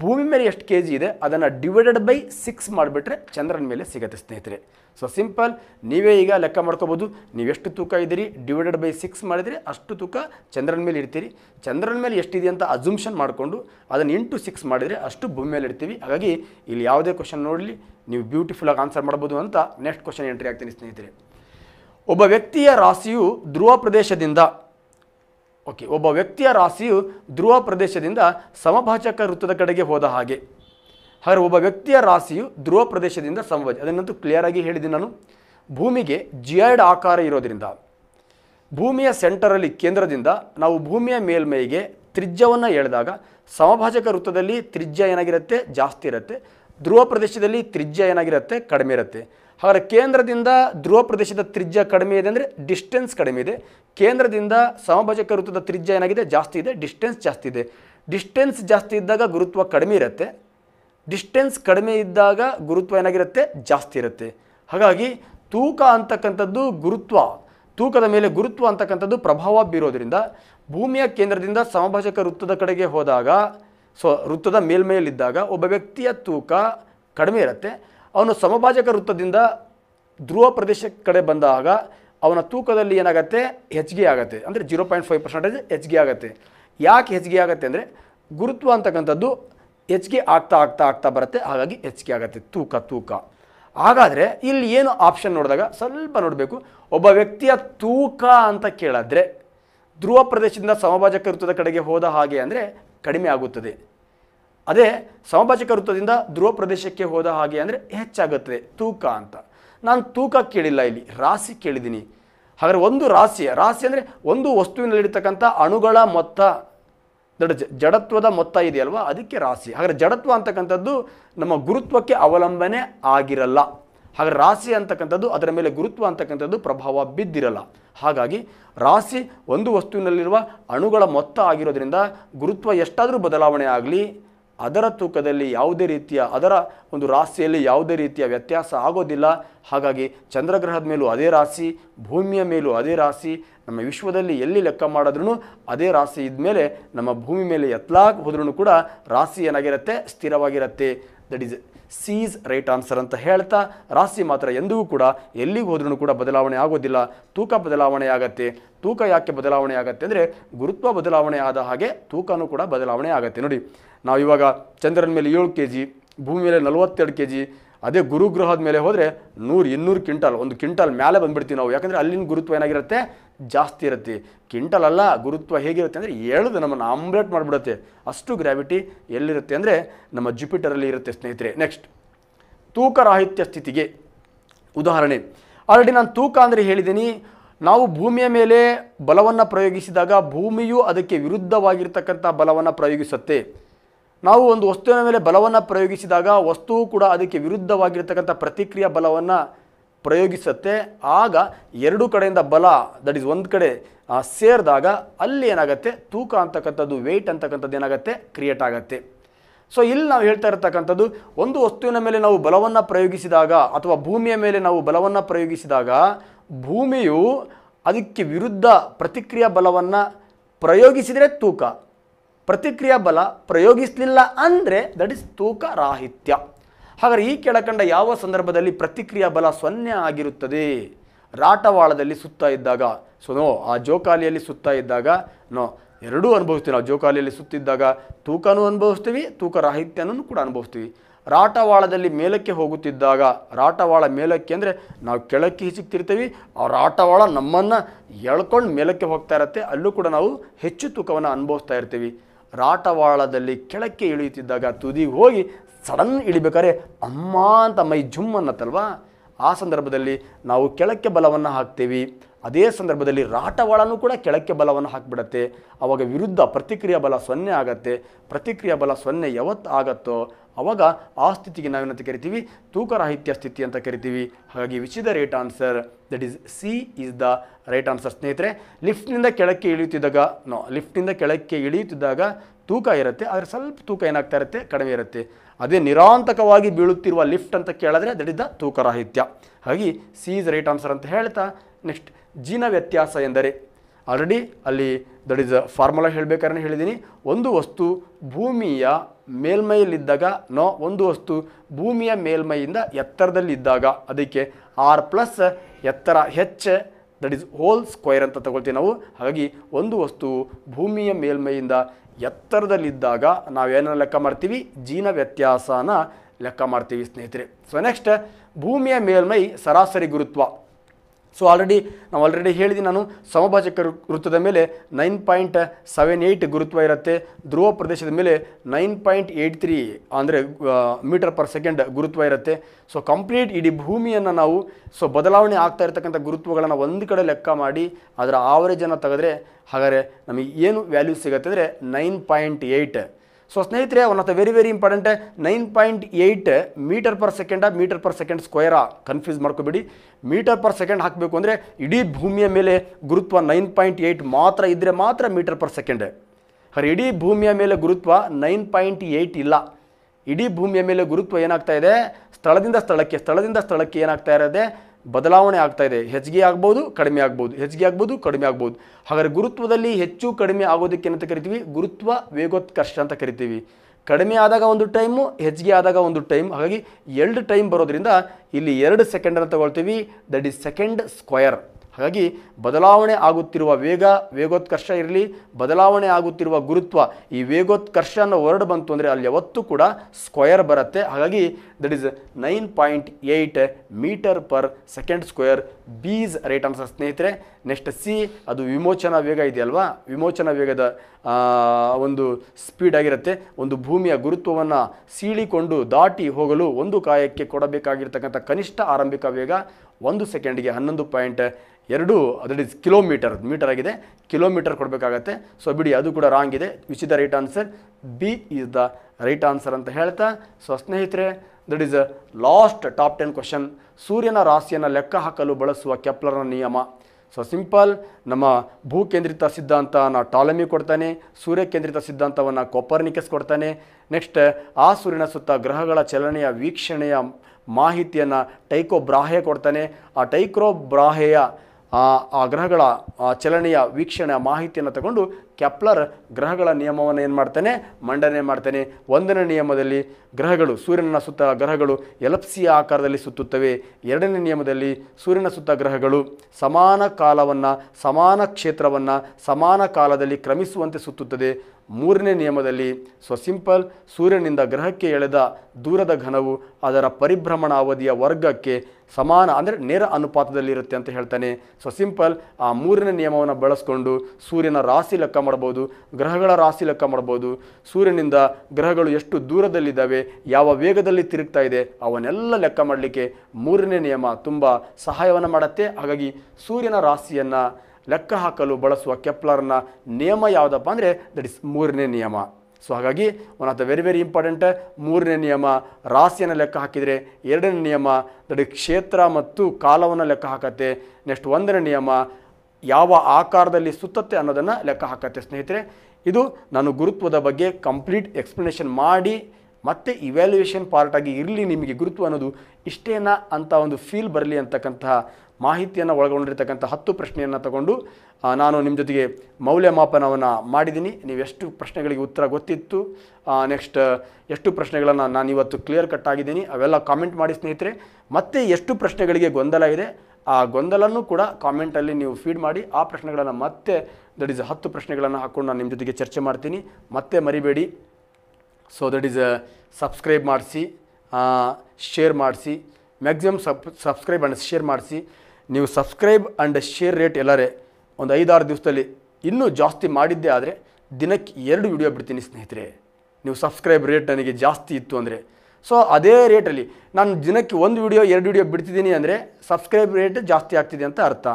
ಭೂಮಿ ಮೇಲೆ ಎಷ್ಟು ಕೆ ಜಿ ಇದೆ, ಅದನ್ನು ಡಿವೈಡೆಡ್ ಬೈ ಸಿಕ್ಸ್ ಮಾಡಿಬಿಟ್ರೆ ಚಂದ್ರನ ಮೇಲೆ ಸಿಗುತ್ತೆ ಸ್ನೇಹಿತರೆ. ಸೊ ಸಿಂಪಲ್ ನೀವೇ ಈಗ ಲೆಕ್ಕ ಮಾಡ್ಕೋಬೋದು. ನೀವೆಷ್ಟು ತೂಕ ಇದ್ದೀರಿ ಡಿವೈಡೆಡ್ ಬೈ ಸಿಕ್ಸ್ ಮಾಡಿದರೆ ಅಷ್ಟು ತೂಕ ಚಂದ್ರನ ಮೇಲೆ ಇರ್ತೀರಿ ಚಂದ್ರನ ಮೇಲೆ ಎಷ್ಟಿದೆ ಅಂತ ಅಜುಮ್ಷನ್ ಮಾಡಿಕೊಂಡು ಅದನ್ನು ಇಂಟು ಸಿಕ್ಸ್ ಮಾಡಿದರೆ ಅಷ್ಟು ಭೂಮಿ ಮೇಲೆ ಇರ್ತೀವಿ ಹಾಗಾಗಿ ಇಲ್ಲಿ ಯಾವುದೇ ಕ್ವಶನ್ ನೋಡಲಿ, ನೀವು ಬ್ಯೂಟಿಫುಲ್ಲಾಗಿ ಆನ್ಸರ್ ಮಾಡ್ಬೋದು ಅಂತ ನೆಕ್ಸ್ಟ್ ಕ್ವಶನ್ ಎಂಟ್ರಿ ಆಗ್ತೀನಿ ಸ್ನೇಹಿತರೆ. ಒಬ್ಬ ವ್ಯಕ್ತಿಯ ರಾಶಿಯು ಧ್ರುವ ಪ್ರದೇಶದಿಂದ ಓಕೆ, ಒಬ್ಬ ವ್ಯಕ್ತಿಯ ರಾಶಿಯು ಧ್ರುವ ಪ್ರದೇಶದಿಂದ ಸಮಭಾಜಕ ವೃತ್ತದ ಕಡೆಗೆ ಹೋದ ಹಾಗೆ. ಹಾಗೆ ಒಬ್ಬ ವ್ಯಕ್ತಿಯ ರಾಶಿಯು ಧ್ರುವ ಪ್ರದೇಶದಿಂದ ಸಮಭಾಜ ಅದನ್ನಂತೂ ಕ್ಲಿಯರ್ ಆಗಿ ಹೇಳಿದ್ದೀನಿ ನಾನು. ಭೂಮಿಗೆ ಜಿಯರ್ಡ್ ಆಕಾರ ಇರೋದರಿಂದ, ಭೂಮಿಯ ಸೆಂಟರಲ್ಲಿ ಕೇಂದ್ರದಿಂದ ನಾವು ಭೂಮಿಯ ಮೇಲ್ಮೈಗೆ ತ್ರಿಜ್ಯವನ್ನು ಎಳೆದಾಗ ಸಮಭಾಜಕ ವೃತ್ತದಲ್ಲಿ ತ್ರಿಜ್ಯ ಏನಾಗಿರುತ್ತೆ? ಜಾಸ್ತಿ ಇರುತ್ತೆ. ಧ್ರುವ ಪ್ರದೇಶದಲ್ಲಿ ತ್ರಿಜ್ಯ ಏನಾಗಿರುತ್ತೆ? ಕಡಿಮೆ ಇರುತ್ತೆ. ಹಾಗಾದ್ರೆ ಕೇಂದ್ರದಿಂದ ಧ್ರುವ ಪ್ರದೇಶದ ತ್ರಿಜ್ಯ ಕಡಿಮೆ ಇದೆ ಅಂದರೆ ಡಿಸ್ಟೆನ್ಸ್ ಕಡಿಮೆ ಇದೆ. ಕೇಂದ್ರದಿಂದ ಸಮಭಾಜಕ ವೃತ್ತದ ತ್ರಿಜ್ಯ ಏನಾಗಿದೆ? ಜಾಸ್ತಿ ಇದೆ. ಡಿಸ್ಟೆನ್ಸ್ ಜಾಸ್ತಿ ಇದೆ. ಡಿಸ್ಟೆನ್ಸ್ ಜಾಸ್ತಿ ಇದ್ದಾಗ ಗುರುತ್ವ ಕಡಿಮೆ ಇರುತ್ತೆ. ಡಿಸ್ಟೆನ್ಸ್ ಕಡಿಮೆ ಇದ್ದಾಗ ಗುರುತ್ವ ಏನಾಗಿರುತ್ತೆ? ಜಾಸ್ತಿ ಇರುತ್ತೆ. ಹಾಗಾಗಿ ತೂಕ ಅಂತಕ್ಕಂಥದ್ದು ಗುರುತ್ವ. ತೂಕದ ಮೇಲೆ ಗುರುತ್ವ ಅಂತಕ್ಕಂಥದ್ದು ಪ್ರಭಾವ ಬೀರೋದ್ರಿಂದ ಭೂಮಿಯ ಕೇಂದ್ರದಿಂದ ಸಮಭಾಜಕ ವೃತ್ತದ ಕಡೆಗೆ ಹೋದಾಗ, ಸೊ ವೃತ್ತದ ಮೇಲ್ಮೈಯಲ್ಲಿದ್ದಾಗ ಒಬ್ಬ ವ್ಯಕ್ತಿಯ ತೂಕ ಕಡಿಮೆ ಇರುತ್ತೆ. ಅವನು ಸಮಭಾಜಕ ವೃತ್ತದಿಂದ ಧ್ರುವ ಪ್ರದೇಶ ಕಡೆ ಬಂದಾಗ ಅವನ ತೂಕದಲ್ಲಿ ಏನಾಗುತ್ತೆ? ಹೆಚ್ಚಿಗೆ ಆಗುತ್ತೆ. ಅಂದರೆ ಜೀರೋ ಪಾಯಿಂಟ್ ಫೈವ್ ಪರ್ಸೆಂಟೇಜ್ ಹೆಚ್ಚಿಗೆ ಆಗುತ್ತೆ. ಯಾಕೆ ಹೆಚ್ಚಿಗೆ ಆಗುತ್ತೆ ಅಂದರೆ ಗುರುತ್ವ ಅಂತಕ್ಕಂಥದ್ದು ಹೆಚ್ಚಿಗೆ ಆಗ್ತಾ ಆಗ್ತಾ ಆಗ್ತಾ ಬರುತ್ತೆ. ಹಾಗಾಗಿ ಹೆಚ್ಚಿಗೆ ಆಗುತ್ತೆ. ತೂಕ ತೂಕ. ಹಾಗಾದರೆ ಇಲ್ಲಿ ಏನು ಆಪ್ಷನ್ ನೋಡಿದಾಗ ಸ್ವಲ್ಪ ನೋಡಬೇಕು. ಒಬ್ಬ ವ್ಯಕ್ತಿಯ ತೂಕ ಅಂತ ಕೇಳಿದ್ರೆ ಧ್ರುವ ಪ್ರದೇಶದಿಂದ ಸಮಭಾಜಕ ವೃತ್ತದ ಕಡೆಗೆ ಹೋದ ಹಾಗೆ ಅಂದರೆ ಕಡಿಮೆ ಆಗುತ್ತದೆ. ಅದೇ ಸಮಭಾಜಕ ವೃತ್ತದಿಂದ ಧ್ರುವ ಪ್ರದೇಶಕ್ಕೆ ಹೋದ ಹಾಗೆ ಅಂದರೆ ಹೆಚ್ಚಾಗುತ್ತದೆ ತೂಕ ಅಂತ. ನಾನು ತೂಕ ಕೇಳಿಲ್ಲ ಇಲ್ಲಿ, ರಾಶಿ ಕೇಳಿದ್ದೀನಿ. ಹಾಗಾದರೆ ಒಂದು ರಾಶಿ ರಾಶಿ ಅಂದರೆ ಒಂದು ವಸ್ತುವಿನಲ್ಲಿರ್ತಕ್ಕಂಥ ಅಣುಗಳ ಮೊತ್ತ ದಡ ಜಡತ್ವದ ಮೊತ್ತ ಇದೆಯಲ್ವಾ? ಅದಕ್ಕೆ ರಾಶಿ. ಹಾಗಾದರೆ ಜಡತ್ವ ಅಂತಕ್ಕಂಥದ್ದು ನಮ್ಮ ಗುರುತ್ವಕ್ಕೆ ಅವಲಂಬನೆ ಆಗಿರಲ್ಲ. ಹಾಗೆ ರಾಶಿ ಅಂತಕ್ಕಂಥದ್ದು ಅದರ ಮೇಲೆ ಗುರುತ್ವ ಅಂತಕ್ಕಂಥದ್ದು ಪ್ರಭಾವ ಬಿದ್ದಿರಲ್ಲ. ಹಾಗಾಗಿ ರಾಶಿ ಒಂದು ವಸ್ತುವಿನಲ್ಲಿರುವ ಅಣುಗಳ ಮೊತ್ತ ಆಗಿರೋದ್ರಿಂದ ಗುರುತ್ವ ಎಷ್ಟಾದರೂ ಬದಲಾವಣೆ ಆಗಲಿ ಅದರ ತೂಕದಲ್ಲಿ ಯಾವುದೇ ರೀತಿಯ, ಅದರ ಒಂದು ರಾಶಿಯಲ್ಲಿ ಯಾವುದೇ ರೀತಿಯ ವ್ಯತ್ಯಾಸ ಆಗೋದಿಲ್ಲ. ಹಾಗಾಗಿ ಚಂದ್ರಗ್ರಹದ ಮೇಲೂ ಅದೇ ರಾಶಿ, ಭೂಮಿಯ ಮೇಲೂ ಅದೇ ರಾಶಿ, ನಮ್ಮ ವಿಶ್ವದಲ್ಲಿ ಎಲ್ಲಿ ಲೆಕ್ಕ ಮಾಡಿದ್ರೂ ಅದೇ ರಾಶಿ ಇದ್ದ ಮೇಲೆ ನಮ್ಮ ಭೂಮಿ ಮೇಲೆ ಎತ್ತಲಾಗ ಹೋದ್ರೂ ಕೂಡ ರಾಶಿ ಏನಾಗಿರುತ್ತೆ? ಸ್ಥಿರವಾಗಿರುತ್ತೆ. That is C is right answer ಅಂತ ಹೇಳ್ತಾ, ರಾಶಿ ಮಾತ್ರ ಎಂದಿಗೂ ಕೂಡ ಎಲ್ಲಿಗೆ ಹೋದ್ರೂ ಕೂಡ ಬದಲಾವಣೆ ಆಗೋದಿಲ್ಲ. ತೂಕ ಬದಲಾವಣೆ ಆಗತ್ತೆ. ತೂಕ ಯಾಕೆ ಬದಲಾವಣೆ ಆಗತ್ತೆ ಅಂದರೆ ಗುರುತ್ವ ಬದಲಾವಣೆ ಆದ ಹಾಗೆ ತೂಕನೂ ಕೂಡ ಬದಲಾವಣೆ ಆಗತ್ತೆ. ನೋಡಿ ನಾವು ಇವಾಗ ಚಂದ್ರನ ಮೇಲೆ ಏಳು ಕೆ ಜಿ ಭೂಮಿ ಮೇಲೆ ನಲವತ್ತೆರಡು ಕೆ ಜಿ ಅದೇ ಗುರುಗ್ರಹದ ಮೇಲೆ ಹೋದರೆ ನೂರು ಇನ್ನೂರು ಕ್ವಿಂಟಲ್, ಒಂದು ಕ್ವಿಂಟಲ್ ಮೇಲೆ ಬಂದ್ಬಿಡ್ತೀವಿ ನಾವು. ಯಾಕಂದರೆ ಅಲ್ಲಿನ ಗುರುತ್ವ ಏನಾಗಿರುತ್ತೆ? ಜಾಸ್ತಿ ಇರುತ್ತೆ. ಕ್ವಿಂಟಲ್ ಅಲ್ಲ, ಗುರುತ್ವ ಹೇಗಿರುತ್ತೆ ಅಂದರೆ ಎಳೆದು ನಮ್ಮನ್ನು ಆಮ್ಲೆಟ್ ಮಾಡಿಬಿಡುತ್ತೆ. ಅಷ್ಟು ಗ್ರಾವಿಟಿ ಎಲ್ಲಿರುತ್ತೆ ಅಂದರೆ ನಮ್ಮ ಜುಪಿಟರಲ್ಲಿ ಇರುತ್ತೆ ಸ್ನೇಹಿತರೆ. ನೆಕ್ಸ್ಟ್ ತೂಕರಾಹಿತ್ಯ ಸ್ಥಿತಿಗೆ ಉದಾಹರಣೆ. ಆಲ್ರೆಡಿ ನಾನು ತೂಕ ಅಂದರೆ ಹೇಳಿದ್ದೀನಿ. ನಾವು ಭೂಮಿಯ ಮೇಲೆ ಬಲವನ್ನು ಪ್ರಯೋಗಿಸಿದಾಗ ಭೂಮಿಯು ಅದಕ್ಕೆ ವಿರುದ್ಧವಾಗಿರ್ತಕ್ಕಂಥ ಬಲವನ್ನು ಪ್ರಯೋಗಿಸುತ್ತೆ. ನಾವು ಒಂದು ವಸ್ತುವಿನ ಮೇಲೆ ಬಲವನ್ನು ಪ್ರಯೋಗಿಸಿದಾಗ ವಸ್ತುವು ಕೂಡ ಅದಕ್ಕೆ ವಿರುದ್ಧವಾಗಿರ್ತಕ್ಕಂಥ ಪ್ರತಿಕ್ರಿಯಾ ಬಲವನ್ನು ಪ್ರಯೋಗಿಸುತ್ತೆ. ಆಗ ಎರಡು ಕಡೆಯಿಂದ ಬಲ ದಟ್ ಈಸ್ ಒಂದು ಕಡೆ ಸೇರಿದಾಗ ಅಲ್ಲಿ ಏನಾಗುತ್ತೆ? ತೂಕ ಅಂತಕ್ಕಂಥದ್ದು ವೆಯ್ಟ್ ಅಂತಕ್ಕಂಥದ್ದು ಏನಾಗುತ್ತೆ? ಕ್ರಿಯೇಟ್ ಆಗುತ್ತೆ. ಸೊ ಇಲ್ಲಿ ನಾವು ಹೇಳ್ತಾ ಇರತಕ್ಕಂಥದ್ದು, ಒಂದು ವಸ್ತುವಿನ ಮೇಲೆ ನಾವು ಬಲವನ್ನು ಪ್ರಯೋಗಿಸಿದಾಗ ಅಥವಾ ಭೂಮಿಯ ಮೇಲೆ ನಾವು ಬಲವನ್ನು ಪ್ರಯೋಗಿಸಿದಾಗ ಭೂಮಿಯು ಅದಕ್ಕೆ ವಿರುದ್ಧ ಪ್ರತಿಕ್ರಿಯಾ ಬಲವನ್ನು ಪ್ರಯೋಗಿಸಿದರೆ ತೂಕ. ಪ್ರತಿಕ್ರಿಯಾ ಬಲ ಪ್ರಯೋಗಿಸಲಿಲ್ಲ ಅಂದರೆ ದಟ್ ಇಸ್ ತೂಕ ರಾಹಿತ್ಯ ಹಾಗಾದರೆ ಈ ಕೆಳಕಂಡ ಯಾವ ಸಂದರ್ಭದಲ್ಲಿ ಪ್ರತಿಕ್ರಿಯಾ ಬಲ ಸೊನ್ನೆ ಆಗಿರುತ್ತದೆ? ರಾಟವಾಳದಲ್ಲಿ ಸುತ್ತ ಇದ್ದಾಗ. ಸೊ ನೋ ಆ ಜೋಕಾಲಿಯಲ್ಲಿ ಸುತ್ತ ಇದ್ದಾಗ ನೋ ಎರಡೂ ಅನುಭವಿಸ್ತೀವಿ ನಾವು. ಜೋಕಾಲಿಯಲ್ಲಿ ಸುತ್ತಿದ್ದಾಗ ತೂಕನೂ ಅನುಭವಿಸ್ತೀವಿ ತೂಕ ರಾಹಿತ್ಯನೂ ಕೂಡ ಅನುಭವಿಸ್ತೀವಿ. ರಾಟವಾಳದಲ್ಲಿ ಮೇಲಕ್ಕೆ ಹೋಗುತ್ತಿದ್ದಾಗ, ರಾಟವಾಳ ಮೇಲಕ್ಕೆ ಅಂದರೆ ನಾವು ಕೆಳಕ್ಕೆ ಹಿಚಿಕ್ತಿರ್ತೀವಿ, ಆ ರಾಟವಾಳ ನಮ್ಮನ್ನು ಎಳ್ಕೊಂಡು ಮೇಲಕ್ಕೆ ಹೋಗ್ತಾ ಇರುತ್ತೆ, ಅಲ್ಲೂ ಕೂಡ ನಾವು ಹೆಚ್ಚು ತೂಕವನ್ನು ಅನುಭವಿಸ್ತಾ ಇರ್ತೀವಿ. ರಾಟವಾಳದಲ್ಲಿ ಕೆಳಕ್ಕೆ ಇಳಿಯುತ್ತಿದ್ದಾಗ ತುದಿಗೆ ಹೋಗಿ ಸಡನ್ ಇಳಿಬೇಕಾದ್ರೆ ಅಮ್ಮ ಅಂತ ಮೈ ಜುಮ್ ಅನ್ನತ್ತಲ್ವಾ? ಆ ಸಂದರ್ಭದಲ್ಲಿ ನಾವು ಕೆಳಕ್ಕೆ ಬಲವನ್ನು ಹಾಕ್ತೀವಿ. ಅದೇ ಸಂದರ್ಭದಲ್ಲಿ ರಾಟವಾಳನೂ ಕೂಡ ಕೆಳಕ್ಕೆ ಬಲವನ್ನು ಹಾಕಿಬಿಡತ್ತೆ. ಆವಾಗ ವಿರುದ್ಧ ಪ್ರತಿಕ್ರಿಯಾ ಬಲ ಸೊನ್ನೆ ಆಗತ್ತೆ. ಪ್ರತಿಕ್ರಿಯಾ ಬಲ ಸೊನ್ನೆ ಯಾವತ್ತು ಆಗತ್ತೋ ಅವಾಗ ಆ ಸ್ಥಿತಿಗೆ ನಾವೇನಂತ ಕರಿತೀವಿ, ತೂಕರಾಹಿತ್ಯ ಸ್ಥಿತಿ ಅಂತ ಕರಿತೀವಿ. ಹಾಗಾಗಿ which is the right answer that is C is the right answer ಸ್ನೇಹಿತರೆ, ಲಿಫ್ಟ್ನಿಂದ ಕೆಳಕ್ಕೆ ಇಳಿಯುತ್ತಿದ್ದಾಗ ನೋ ಲಿಫ್ಟ್ನಿಂದ ಕೆಳಕ್ಕೆ ಇಳಿಯುತ್ತಿದ್ದಾಗ ತೂಕ ಇರುತ್ತೆ, ಆದರೆ ಸ್ವಲ್ಪ ತೂಕ ಏನಾಗ್ತಾ ಇರುತ್ತೆ? ಕಡಿಮೆ ಇರುತ್ತೆ. ಅದೇ ನಿರಾಂತಕವಾಗಿ ಬೀಳುತ್ತಿರುವ ಲಿಫ್ಟ್ ಅಂತ ಕೇಳಿದ್ರೆ ದಟ್ ಇಸ್ ದ ತೂಕರಾಹಿತ್ಯ. ಹಾಗಾಗಿ ಸಿ ಇಸ್ ರೈಟ್ ಆನ್ಸರ್ ಅಂತ ಹೇಳ್ತಾ ನೆಕ್ಸ್ಟ್ ಜೀನ ವ್ಯತ್ಯಾಸ ಎಂದರೆ? ಆಲ್ರೆಡಿ ಅಲ್ಲಿ ದಟ್ ಇಸ್ ಫಾರ್ಮುಲಾ ಹೇಳಬೇಕಾದ್ರೆ ಹೇಳಿದ್ದೀನಿ ಒಂದು ವಸ್ತು ಭೂಮಿಯ ಮೇಲ್ಮೈಯಲ್ಲಿದ್ದಾಗ ನೋ, ಒಂದು ವಸ್ತು ಭೂಮಿಯ ಮೇಲ್ಮೈಯಿಂದ ಎತ್ತರದಲ್ಲಿದ್ದಾಗ, ಅದಕ್ಕೆ ಆರ್ ಪ್ಲಸ್ ಎತ್ತರ H that is whole square ಅಂತ ತಗೊಳ್ತೀವಿ ನಾವು. ಹಾಗಾಗಿ ಒಂದು ವಸ್ತು ಭೂಮಿಯ ಮೇಲ್ಮೈಯಿಂದ ಎತ್ತರದಲ್ಲಿದ್ದಾಗ ನಾವೇನೋ ಲೆಕ್ಕ ಮಾಡ್ತೀವಿ? ಜೀನ ವ್ಯತ್ಯಾಸನ ಲೆಕ್ಕ ಮಾಡ್ತೀವಿ ಸ್ನೇಹಿತರೆ. ಸೊ ನೆಕ್ಸ್ಟ್ ಭೂಮಿಯ ಮೇಲ್ಮೈ ಸರಾಸರಿ ಗುರುತ್ವ. ಸೊ ಆಲ್ರೆಡಿ ನಾವು ಆಲ್ರೆಡಿ ಹೇಳಿದ್ದೀನಿ ನಾನು ಸಮಭಾಜಕ ವೃತ್ತದ ಮೇಲೆ ನೈನ್ ಪಾಯಿಂಟ್ ಸೆವೆನ್ ಏಯ್ಟ್ ಗುರುತ್ವ ಇರುತ್ತೆ. ಧ್ರುವ ಪ್ರದೇಶದ ಮೇಲೆ ನೈನ್ ಪಾಯಿಂಟ್ ಏಯ್ಟ್ ತ್ರೀ ಅಂದರೆ ಮೀಟರ್ ಪರ್ ಸೆಕೆಂಡ್ ಗುರುತ್ವ ಇರುತ್ತೆ. ಸೊ ಕಂಪ್ಲೀಟ್ ಇಡೀ ಭೂಮಿಯನ್ನು ನಾವು ಸೊ ಬದಲಾವಣೆ ಆಗ್ತಾ ಇರತಕ್ಕಂಥ ಗುರುತ್ವಗಳನ್ನು ಒಂದು ಕಡೆ ಲೆಕ್ಕ ಮಾಡಿ, ಅದರ ಆವರೇಜನ್ನು ತೆಗೆದ್ರೆ, ಹಾಗಾದರೆ ನಮಗೆ ಏನು ವ್ಯಾಲ್ಯೂ ಸಿಗುತ್ತೆ ಅಂದರೆ ನೈನ್ ಪಾಯಿಂಟ್ ಏಯ್ಟ್ ಸೊ ಸ್ನೇಹಿತರೆ one of the very very important nine point eight metre per second metre per second ಸ್ಕ್ವೇರಾ confuse ಮಾಡ್ಕೋಬೇಡಿ. ಮೀಟರ್ ಪರ್ ಸೆಕೆಂಡ್ ಹಾಕಬೇಕು ಅಂದರೆ ಇಡೀ ಭೂಮಿಯ ಮೇಲೆ ಗುರುತ್ವ ನೈನ್ ಪಾಯಿಂಟ್ ಏಯ್ಟ್ ಮಾತ್ರ ಇದ್ದರೆ ಮಾತ್ರ ಮೀಟರ್ ಪರ್ ಸೆಕೆಂಡ್ ಹರಿ, ಇಡೀ ಭೂಮಿಯ ಮೇಲೆ ಗುರುತ್ವ ನೈನ್ ಪಾಯಿಂಟ್ ಏಯ್ಟ್ ಇಲ್ಲ. ಇಡೀ ಭೂಮಿಯ ಮೇಲೆ ಗುರುತ್ವ ಏನಾಗ್ತಾ ಇದೆ? ಸ್ಥಳದಿಂದ ಸ್ಥಳಕ್ಕೆ ಸ್ಥಳದಿಂದ ಸ್ಥಳಕ್ಕೆ ಏನಾಗ್ತಾ ಇರೋದೆ? ಬದಲಾವಣೆ ಆಗ್ತಾ ಇದೆ. ಹೆಚ್ಚಿಗೆ ಆಗ್ಬೋದು, ಕಡಿಮೆ ಆಗ್ಬೋದು. ಹೆಚ್ಚಿಗೆ ಆಗ್ಬೋದು, ಕಡಿಮೆ ಆಗ್ಬೋದು. ಹಾಗಾದರೆ ಗುರುತ್ವದಲ್ಲಿ ಹೆಚ್ಚು ಕಡಿಮೆ ಆಗೋದಕ್ಕೆ ಏನಂತ ಕರಿತೀವಿ? ಗುರುತ್ವ ವೇಗೋತ್ಕರ್ಷ ಅಂತ ಕರಿತೀವಿ. ಕಡಿಮೆ ಆದಾಗ ಒಂದು ಟೈಮು ಹೆಚ್ಚಿಗೆ ಆದಾಗ ಒಂದು ಟೈಮ್ ಹಾಗಾಗಿ ಎರಡು ಟೈಮ್ ಬರೋದ್ರಿಂದ ಇಲ್ಲಿ ಎರಡು ಸೆಕೆಂಡನ್ನು ತಗೊಳ್ತೀವಿ. ದಟ್ ಈಸ್ ಸೆಕೆಂಡ್ ಸ್ಕ್ವಯರ್ ಹಾಗಾಗಿ ಬದಲಾವಣೆ ಆಗುತ್ತಿರುವ ವೇಗ, ವೇಗೋತ್ಕರ್ಷ ಇರಲಿ, ಬದಲಾವಣೆ ಆಗುತ್ತಿರುವ ಗುರುತ್ವ ಈ ವೇಗೋತ್ಕರ್ಷ ಅನ್ನೋ ವರ್ಡ್ ಬಂತು ಅಂದರೆ ಅಲ್ಲಿ ಯಾವತ್ತೂ ಕೂಡ ಸ್ಕ್ವಯರ್ ಬರುತ್ತೆ. ಹಾಗಾಗಿ that is nine point eight metre per second square B is right answer ಸ್ನೇಹಿತರೆ ನೆಕ್ಸ್ಟ್ ಸಿ ಅದು ವಿಮೋಚನಾ ವೇಗ ಇದೆಯಲ್ವಾ? ವಿಮೋಚನಾ ವೇಗದ ಒಂದು ಸ್ಪೀಡ್ ಆಗಿರುತ್ತೆ. ಒಂದು ಭೂಮಿಯ ಗುರುತ್ವವನ್ನು ಸೀಳಿಕೊಂಡು ದಾಟಿ ಹೋಗಲು ಒಂದು ಕಾಯಕ್ಕೆ ಕೊಡಬೇಕಾಗಿರ್ತಕ್ಕಂಥ ಕನಿಷ್ಠ ಆರಂಭಿಕ ವೇಗ ಒಂದು ಸೆಕೆಂಡ್ಗೆ ಹನ್ನೊಂದು ಪಾಯಿಂಟ್ ಎರಡು ದಟ್ ಇಸ್ ಕಿಲೋಮೀಟರ್ ಮೀಟರ್ ಆಗಿದೆ. ಕಿಲೋಮೀಟರ್ ಕೊಡಬೇಕಾಗತ್ತೆ. ಸೊ ಬಿಡಿ, ಅದು ಕೂಡ ರಾಂಗ್ ಇದೆ. Which is the right answer B is the right answer ಅಂತ ಹೇಳ್ತಾ. ಸೊ ಸ್ನೇಹಿತರೆ that is last top ten question ಸೂರ್ಯನ ರಾಶಿಯನ್ನು ಲೆಕ್ಕ ಹಾಕಲು ಬಳಸುವ ಕೆಪ್ಲರ್ನ ನಿಯಮ. ಸೊ ಸಿಂಪಲ್ ನಮ್ಮ ಭೂ ಕೇಂದ್ರಿತ ಸಿದ್ಧಾಂತನ ಟಾಲಮಿ ಕೊಡ್ತಾನೆ. ಸೂರ್ಯ ಕೇಂದ್ರಿತ ಸಿದ್ಧಾಂತವನ್ನು ಕೊಪರ್ನಿಕಸ್ ಕೊಡ್ತಾನೆ. ನೆಕ್ಸ್ಟ್ ಆ ಸೂರ್ಯನ ಸುತ್ತ ಗ್ರಹಗಳ ಚಲನೆಯ ವೀಕ್ಷಣೆಯ ಮಾಹಿತಿಯನ್ನು ಟೈಕೋ ಬ್ರಾಹೆ ಕೊಡ್ತಾನೆ. ಆ ಟೈಕ್ರೋ ಬ್ರಾಹೆಯ ಆ ಆ ಗ್ರಹಗಳ ಚಲನೆಯ ವೀಕ್ಷಣೆ ಮಾಹಿತಿಯನ್ನು ತಗೊಂಡು ಕೆಪ್ಲರ್ ಗ್ರಹಗಳ ನಿಯಮವನ್ನು ಏನು ಮಾಡ್ತಾನೆ? ಮಂಡನೆ ಮಾಡ್ತಾನೆ. ಒಂದನೇ ನಿಯಮದಲ್ಲಿ ಗ್ರಹಗಳು ಸೂರ್ಯನ ಸುತ್ತ ಗ್ರಹಗಳು ಎಲಪ್ಸಿಯ ಆಕಾರದಲ್ಲಿ ಸುತ್ತುತ್ತವೆ. ಎರಡನೇ ನಿಯಮದಲ್ಲಿ ಸೂರ್ಯನ ಸುತ್ತ ಗ್ರಹಗಳು ಸಮಾನ ಕಾಲವನ್ನು, ಸಮಾನ ಕ್ಷೇತ್ರವನ್ನು, ಸಮಾನ ಕಾಲದಲ್ಲಿ ಕ್ರಮಿಸುವಂತೆ ಸುತ್ತುತ್ತದೆ. ಮೂರನೇ ನಿಯಮದಲ್ಲಿ ಸೊ ಸಿಂಪಲ್, ಸೂರ್ಯನಿಂದ ಗ್ರಹಕ್ಕೆ ಎಳೆದ ದೂರದ ಘನವು ಅದರ ಪರಿಭ್ರಮಣ ಅವಧಿಯ ವರ್ಗಕ್ಕೆ ಸಮಾನ, ಅಂದರೆ ನೇರ ಅನುಪಾತದಲ್ಲಿರುತ್ತೆ ಅಂತ ಹೇಳ್ತಾನೆ. ಸೊ ಸಿಂಪಲ್, ಆ ಮೂರನೇ ನಿಯಮವನ್ನು ಬಳಸ್ಕೊಂಡು ಸೂರ್ಯನ ರಾಶಿ ಲೆಕ್ಕ ಮಾಡ್ಬೋದು, ಗ್ರಹಗಳ ರಾಶಿ ಲೆಕ್ಕ ಮಾಡ್ಬೋದು. ಸೂರ್ಯನಿಂದ ಗ್ರಹಗಳು ಎಷ್ಟು ದೂರದಲ್ಲಿದ್ದಾವೆ, ಯಾವ ವೇಗದಲ್ಲಿ ತಿರುಗ್ತಾ ಇದೆ, ಅವನ್ನೆಲ್ಲ ಲೆಕ್ಕ ಮಾಡಲಿಕ್ಕೆ ಮೂರನೇ ನಿಯಮ ತುಂಬ ಸಹಾಯವನ್ನು ಮಾಡುತ್ತೆ. ಹಾಗಾಗಿ ಸೂರ್ಯನ ರಾಶಿಯನ್ನು ಲೆಕ್ಕ ಹಾಕಲು ಬಳಸುವ ಕೆಪ್ಲರ್ನ ನಿಯಮ ಯಾವುದಪ್ಪ ಅಂದರೆ ದಟ್ ಇಸ್ ಮೂರನೇ ನಿಯಮ. ಸೊ ಹಾಗಾಗಿ one of the very very important ಮೂರನೇ ನಿಯಮ, ರಾಶಿಯನ್ನು ಲೆಕ್ಕ ಹಾಕಿದರೆ ಎರಡನೇ ನಿಯಮ ದಟ್ ಕ್ಷೇತ್ರ ಮತ್ತು ಕಾಲವನ್ನು ಲೆಕ್ಕ ಹಾಕತ್ತೆ. ನೆಕ್ಸ್ಟ್ ಒಂದನೇ ನಿಯಮ, ಯಾವ ಆಕಾರದಲ್ಲಿ ಸುತ್ತತ್ತೆ ಅನ್ನೋದನ್ನು ಲೆಕ್ಕ ಹಾಕತ್ತೆ ಸ್ನೇಹಿತರೆ. ಇದು ನಾನು ಗುರುತ್ವದ ಬಗ್ಗೆ ಕಂಪ್ಲೀಟ್ ಎಕ್ಸ್ಪ್ಲನೇಷನ್ ಮಾಡಿ ಮತ್ತೆ ಇವ್ಯಾಲ್ಯೂಯೇಷನ್ ಪಾರ್ಟಾಗಿ ಇರಲಿ ನಿಮಗೆ ಗುರುತ್ವ ಅನ್ನೋದು ಇಷ್ಟೇನಾ ಅಂತ ಒಂದು ಫೀಲ್ ಬರಲಿ ಅಂತಕ್ಕಂತಹ ಮಾಹಿತಿಯನ್ನು ಒಳಗೊಂಡಿರ್ತಕ್ಕಂಥ ಹತ್ತು ಪ್ರಶ್ನೆಯನ್ನು ತಗೊಂಡು ನಾನು ನಿಮ್ಮ ಜೊತೆಗೆ ಮೌಲ್ಯಮಾಪನವನ್ನು ಮಾಡಿದ್ದೀನಿ. ನೀವು ಎಷ್ಟು ಪ್ರಶ್ನೆಗಳಿಗೆ ಉತ್ತರ ಗೊತ್ತಿತ್ತು ನೆಕ್ಸ್ಟ್ ಎಷ್ಟು ಪ್ರಶ್ನೆಗಳನ್ನು ನಾನು ಇವತ್ತು ಕ್ಲಿಯರ್ ಕಟ್ ಆಗಿದ್ದೀನಿ, ಅವೆಲ್ಲ ಕಾಮೆಂಟ್ ಮಾಡಿ ಸ್ನೇಹಿತರೆ. ಮತ್ತೆ ಎಷ್ಟು ಪ್ರಶ್ನೆಗಳಿಗೆ ಗೊಂದಲ ಇದೆ, ಆ ಗೊಂದಲನೂ ಕೂಡ ಕಾಮೆಂಟಲ್ಲಿ ನೀವು ಫೀಡ್ ಮಾಡಿ, ಆ ಪ್ರಶ್ನೆಗಳನ್ನು ಮತ್ತೆ ದಟ್ ಈಸ್ ಹತ್ತು ಪ್ರಶ್ನೆಗಳನ್ನು ಹಾಕ್ಕೊಂಡು ನಾನು ನಿಮ್ಮ ಜೊತೆಗೆ ಚರ್ಚೆ ಮಾಡ್ತೀನಿ. ಮತ್ತೆ ಮರಿಬೇಡಿ. ಸೊ ದಟ್ ಈಸ್ ಸಬ್ಸ್ಕ್ರೈಬ್ ಮಾಡಿಸಿ ಶೇರ್ ಮಾಡಿಸಿ maximum sub subscribe and share ಮಾಡಿಸಿ. ನೀವು ಸಬ್ಸ್ಕ್ರೈಬ್ ಆ್ಯಂಡ್ ಶೇರ್ ರೇಟ್ ಎಲ್ಲರೇ ಒಂದು ಐದಾರು ದಿವಸದಲ್ಲಿ ಇನ್ನೂ ಜಾಸ್ತಿ ಮಾಡಿದ್ದೇ ಆದರೆ ದಿನಕ್ಕೆ ಎರಡು ವಿಡಿಯೋ ಬಿಡ್ತೀನಿ ಸ್ನೇಹಿತರೆ. ನೀವು ಸಬ್ಸ್ಕ್ರೈಬ್ ರೇಟ್ ನನಗೆ ಜಾಸ್ತಿ ಇತ್ತು ಅಂದರೆ. ಸೊ ಅದೇ ರೇಟಲ್ಲಿ ನಾನು ದಿನಕ್ಕೆ ಒಂದು ವಿಡಿಯೋ ಎರಡು ವಿಡಿಯೋ ಬಿಡ್ತಿದ್ದೀನಿ ಅಂದರೆ ಸಬ್ಸ್ಕ್ರೈಬ್ ರೇಟ್ ಜಾಸ್ತಿ ಆಗ್ತಿದೆ ಅಂತ ಅರ್ಥ.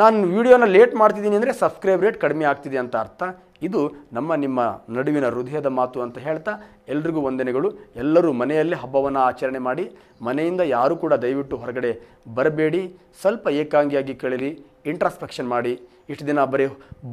ನಾನು ವಿಡಿಯೋನ ಲೇಟ್ ಮಾಡ್ತಿದ್ದೀನಿ ಅಂದರೆ ಸಬ್ಸ್ಕ್ರೈಬ್ ರೇಟ್ ಕಡಿಮೆ ಆಗ್ತಿದೆ ಅಂತ ಅರ್ಥ. ಇದು ನಮ್ಮ ನಿಮ್ಮ ನಡುವಿನ ಹೃದಯದ ಮಾತು ಅಂತ ಹೇಳ್ತಾ ಎಲ್ರಿಗೂ ವಂದನೆಗಳು. ಎಲ್ಲರೂ ಮನೆಯಲ್ಲೇ ಹಬ್ಬವನ್ನು ಆಚರಣೆ ಮಾಡಿ, ಮನೆಯಿಂದ ಯಾರೂ ಕೂಡ ದಯವಿಟ್ಟು ಹೊರಗಡೆ ಬರಬೇಡಿ. ಸ್ವಲ್ಪ ಏಕಾಂಗಿಯಾಗಿ ಕೇಳಿರಿ ಇಂಟ್ರಾಸ್ಪೆಕ್ಷನ್ ಮಾಡಿ. ಇಷ್ಟು ದಿನ ಬರೀ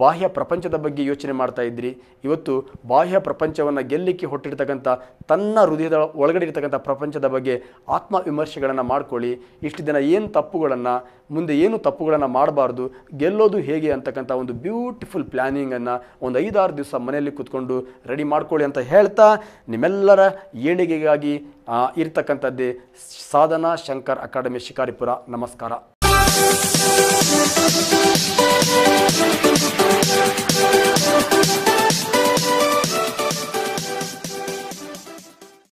ಬಾಹ್ಯ ಪ್ರಪಂಚದ ಬಗ್ಗೆ ಯೋಚನೆ ಮಾಡ್ತಾ ಇದ್ರಿ. ಇವತ್ತು ಬಾಹ್ಯ ಪ್ರಪಂಚವನ್ನು ಗೆಲ್ಲಿಕ್ಕೆ ಹೊಟ್ಟಿರ್ತಕ್ಕಂಥ ತನ್ನ ಹೃದಯದ ಒಳಗಡೆ ಇರ್ತಕ್ಕಂಥ ಪ್ರಪಂಚದ ಬಗ್ಗೆ ಆತ್ಮ ವಿಮರ್ಶೆಗಳನ್ನು ಮಾಡ್ಕೊಳ್ಳಿ. ಇಷ್ಟು ದಿನ ಏನು ತಪ್ಪುಗಳನ್ನು, ಮುಂದೆ ಏನು ತಪ್ಪುಗಳನ್ನು ಮಾಡಬಾರ್ದು, ಗೆಲ್ಲೋದು ಹೇಗೆ ಅಂತಕ್ಕಂಥ ಒಂದು ಬ್ಯೂಟಿಫುಲ್ ಪ್ಲ್ಯಾನಿಂಗನ್ನು ಒಂದು ಐದಾರು ದಿವಸ ಮನೆಯಲ್ಲಿ ಕೂತ್ಕೊಂಡು ರೆಡಿ ಮಾಡ್ಕೊಳ್ಳಿ ಅಂತ ಹೇಳ್ತಾ ನಿಮ್ಮೆಲ್ಲರ ಏಳಿಗೆಗಾಗಿ ಇರ್ತಕ್ಕಂಥದ್ದೇ ಸಾಧನಾ ಶಂಕರ್ ಅಕಾಡೆಮಿ ಶಿಕಾರಿಪುರ ನಮಸ್ಕಾರ.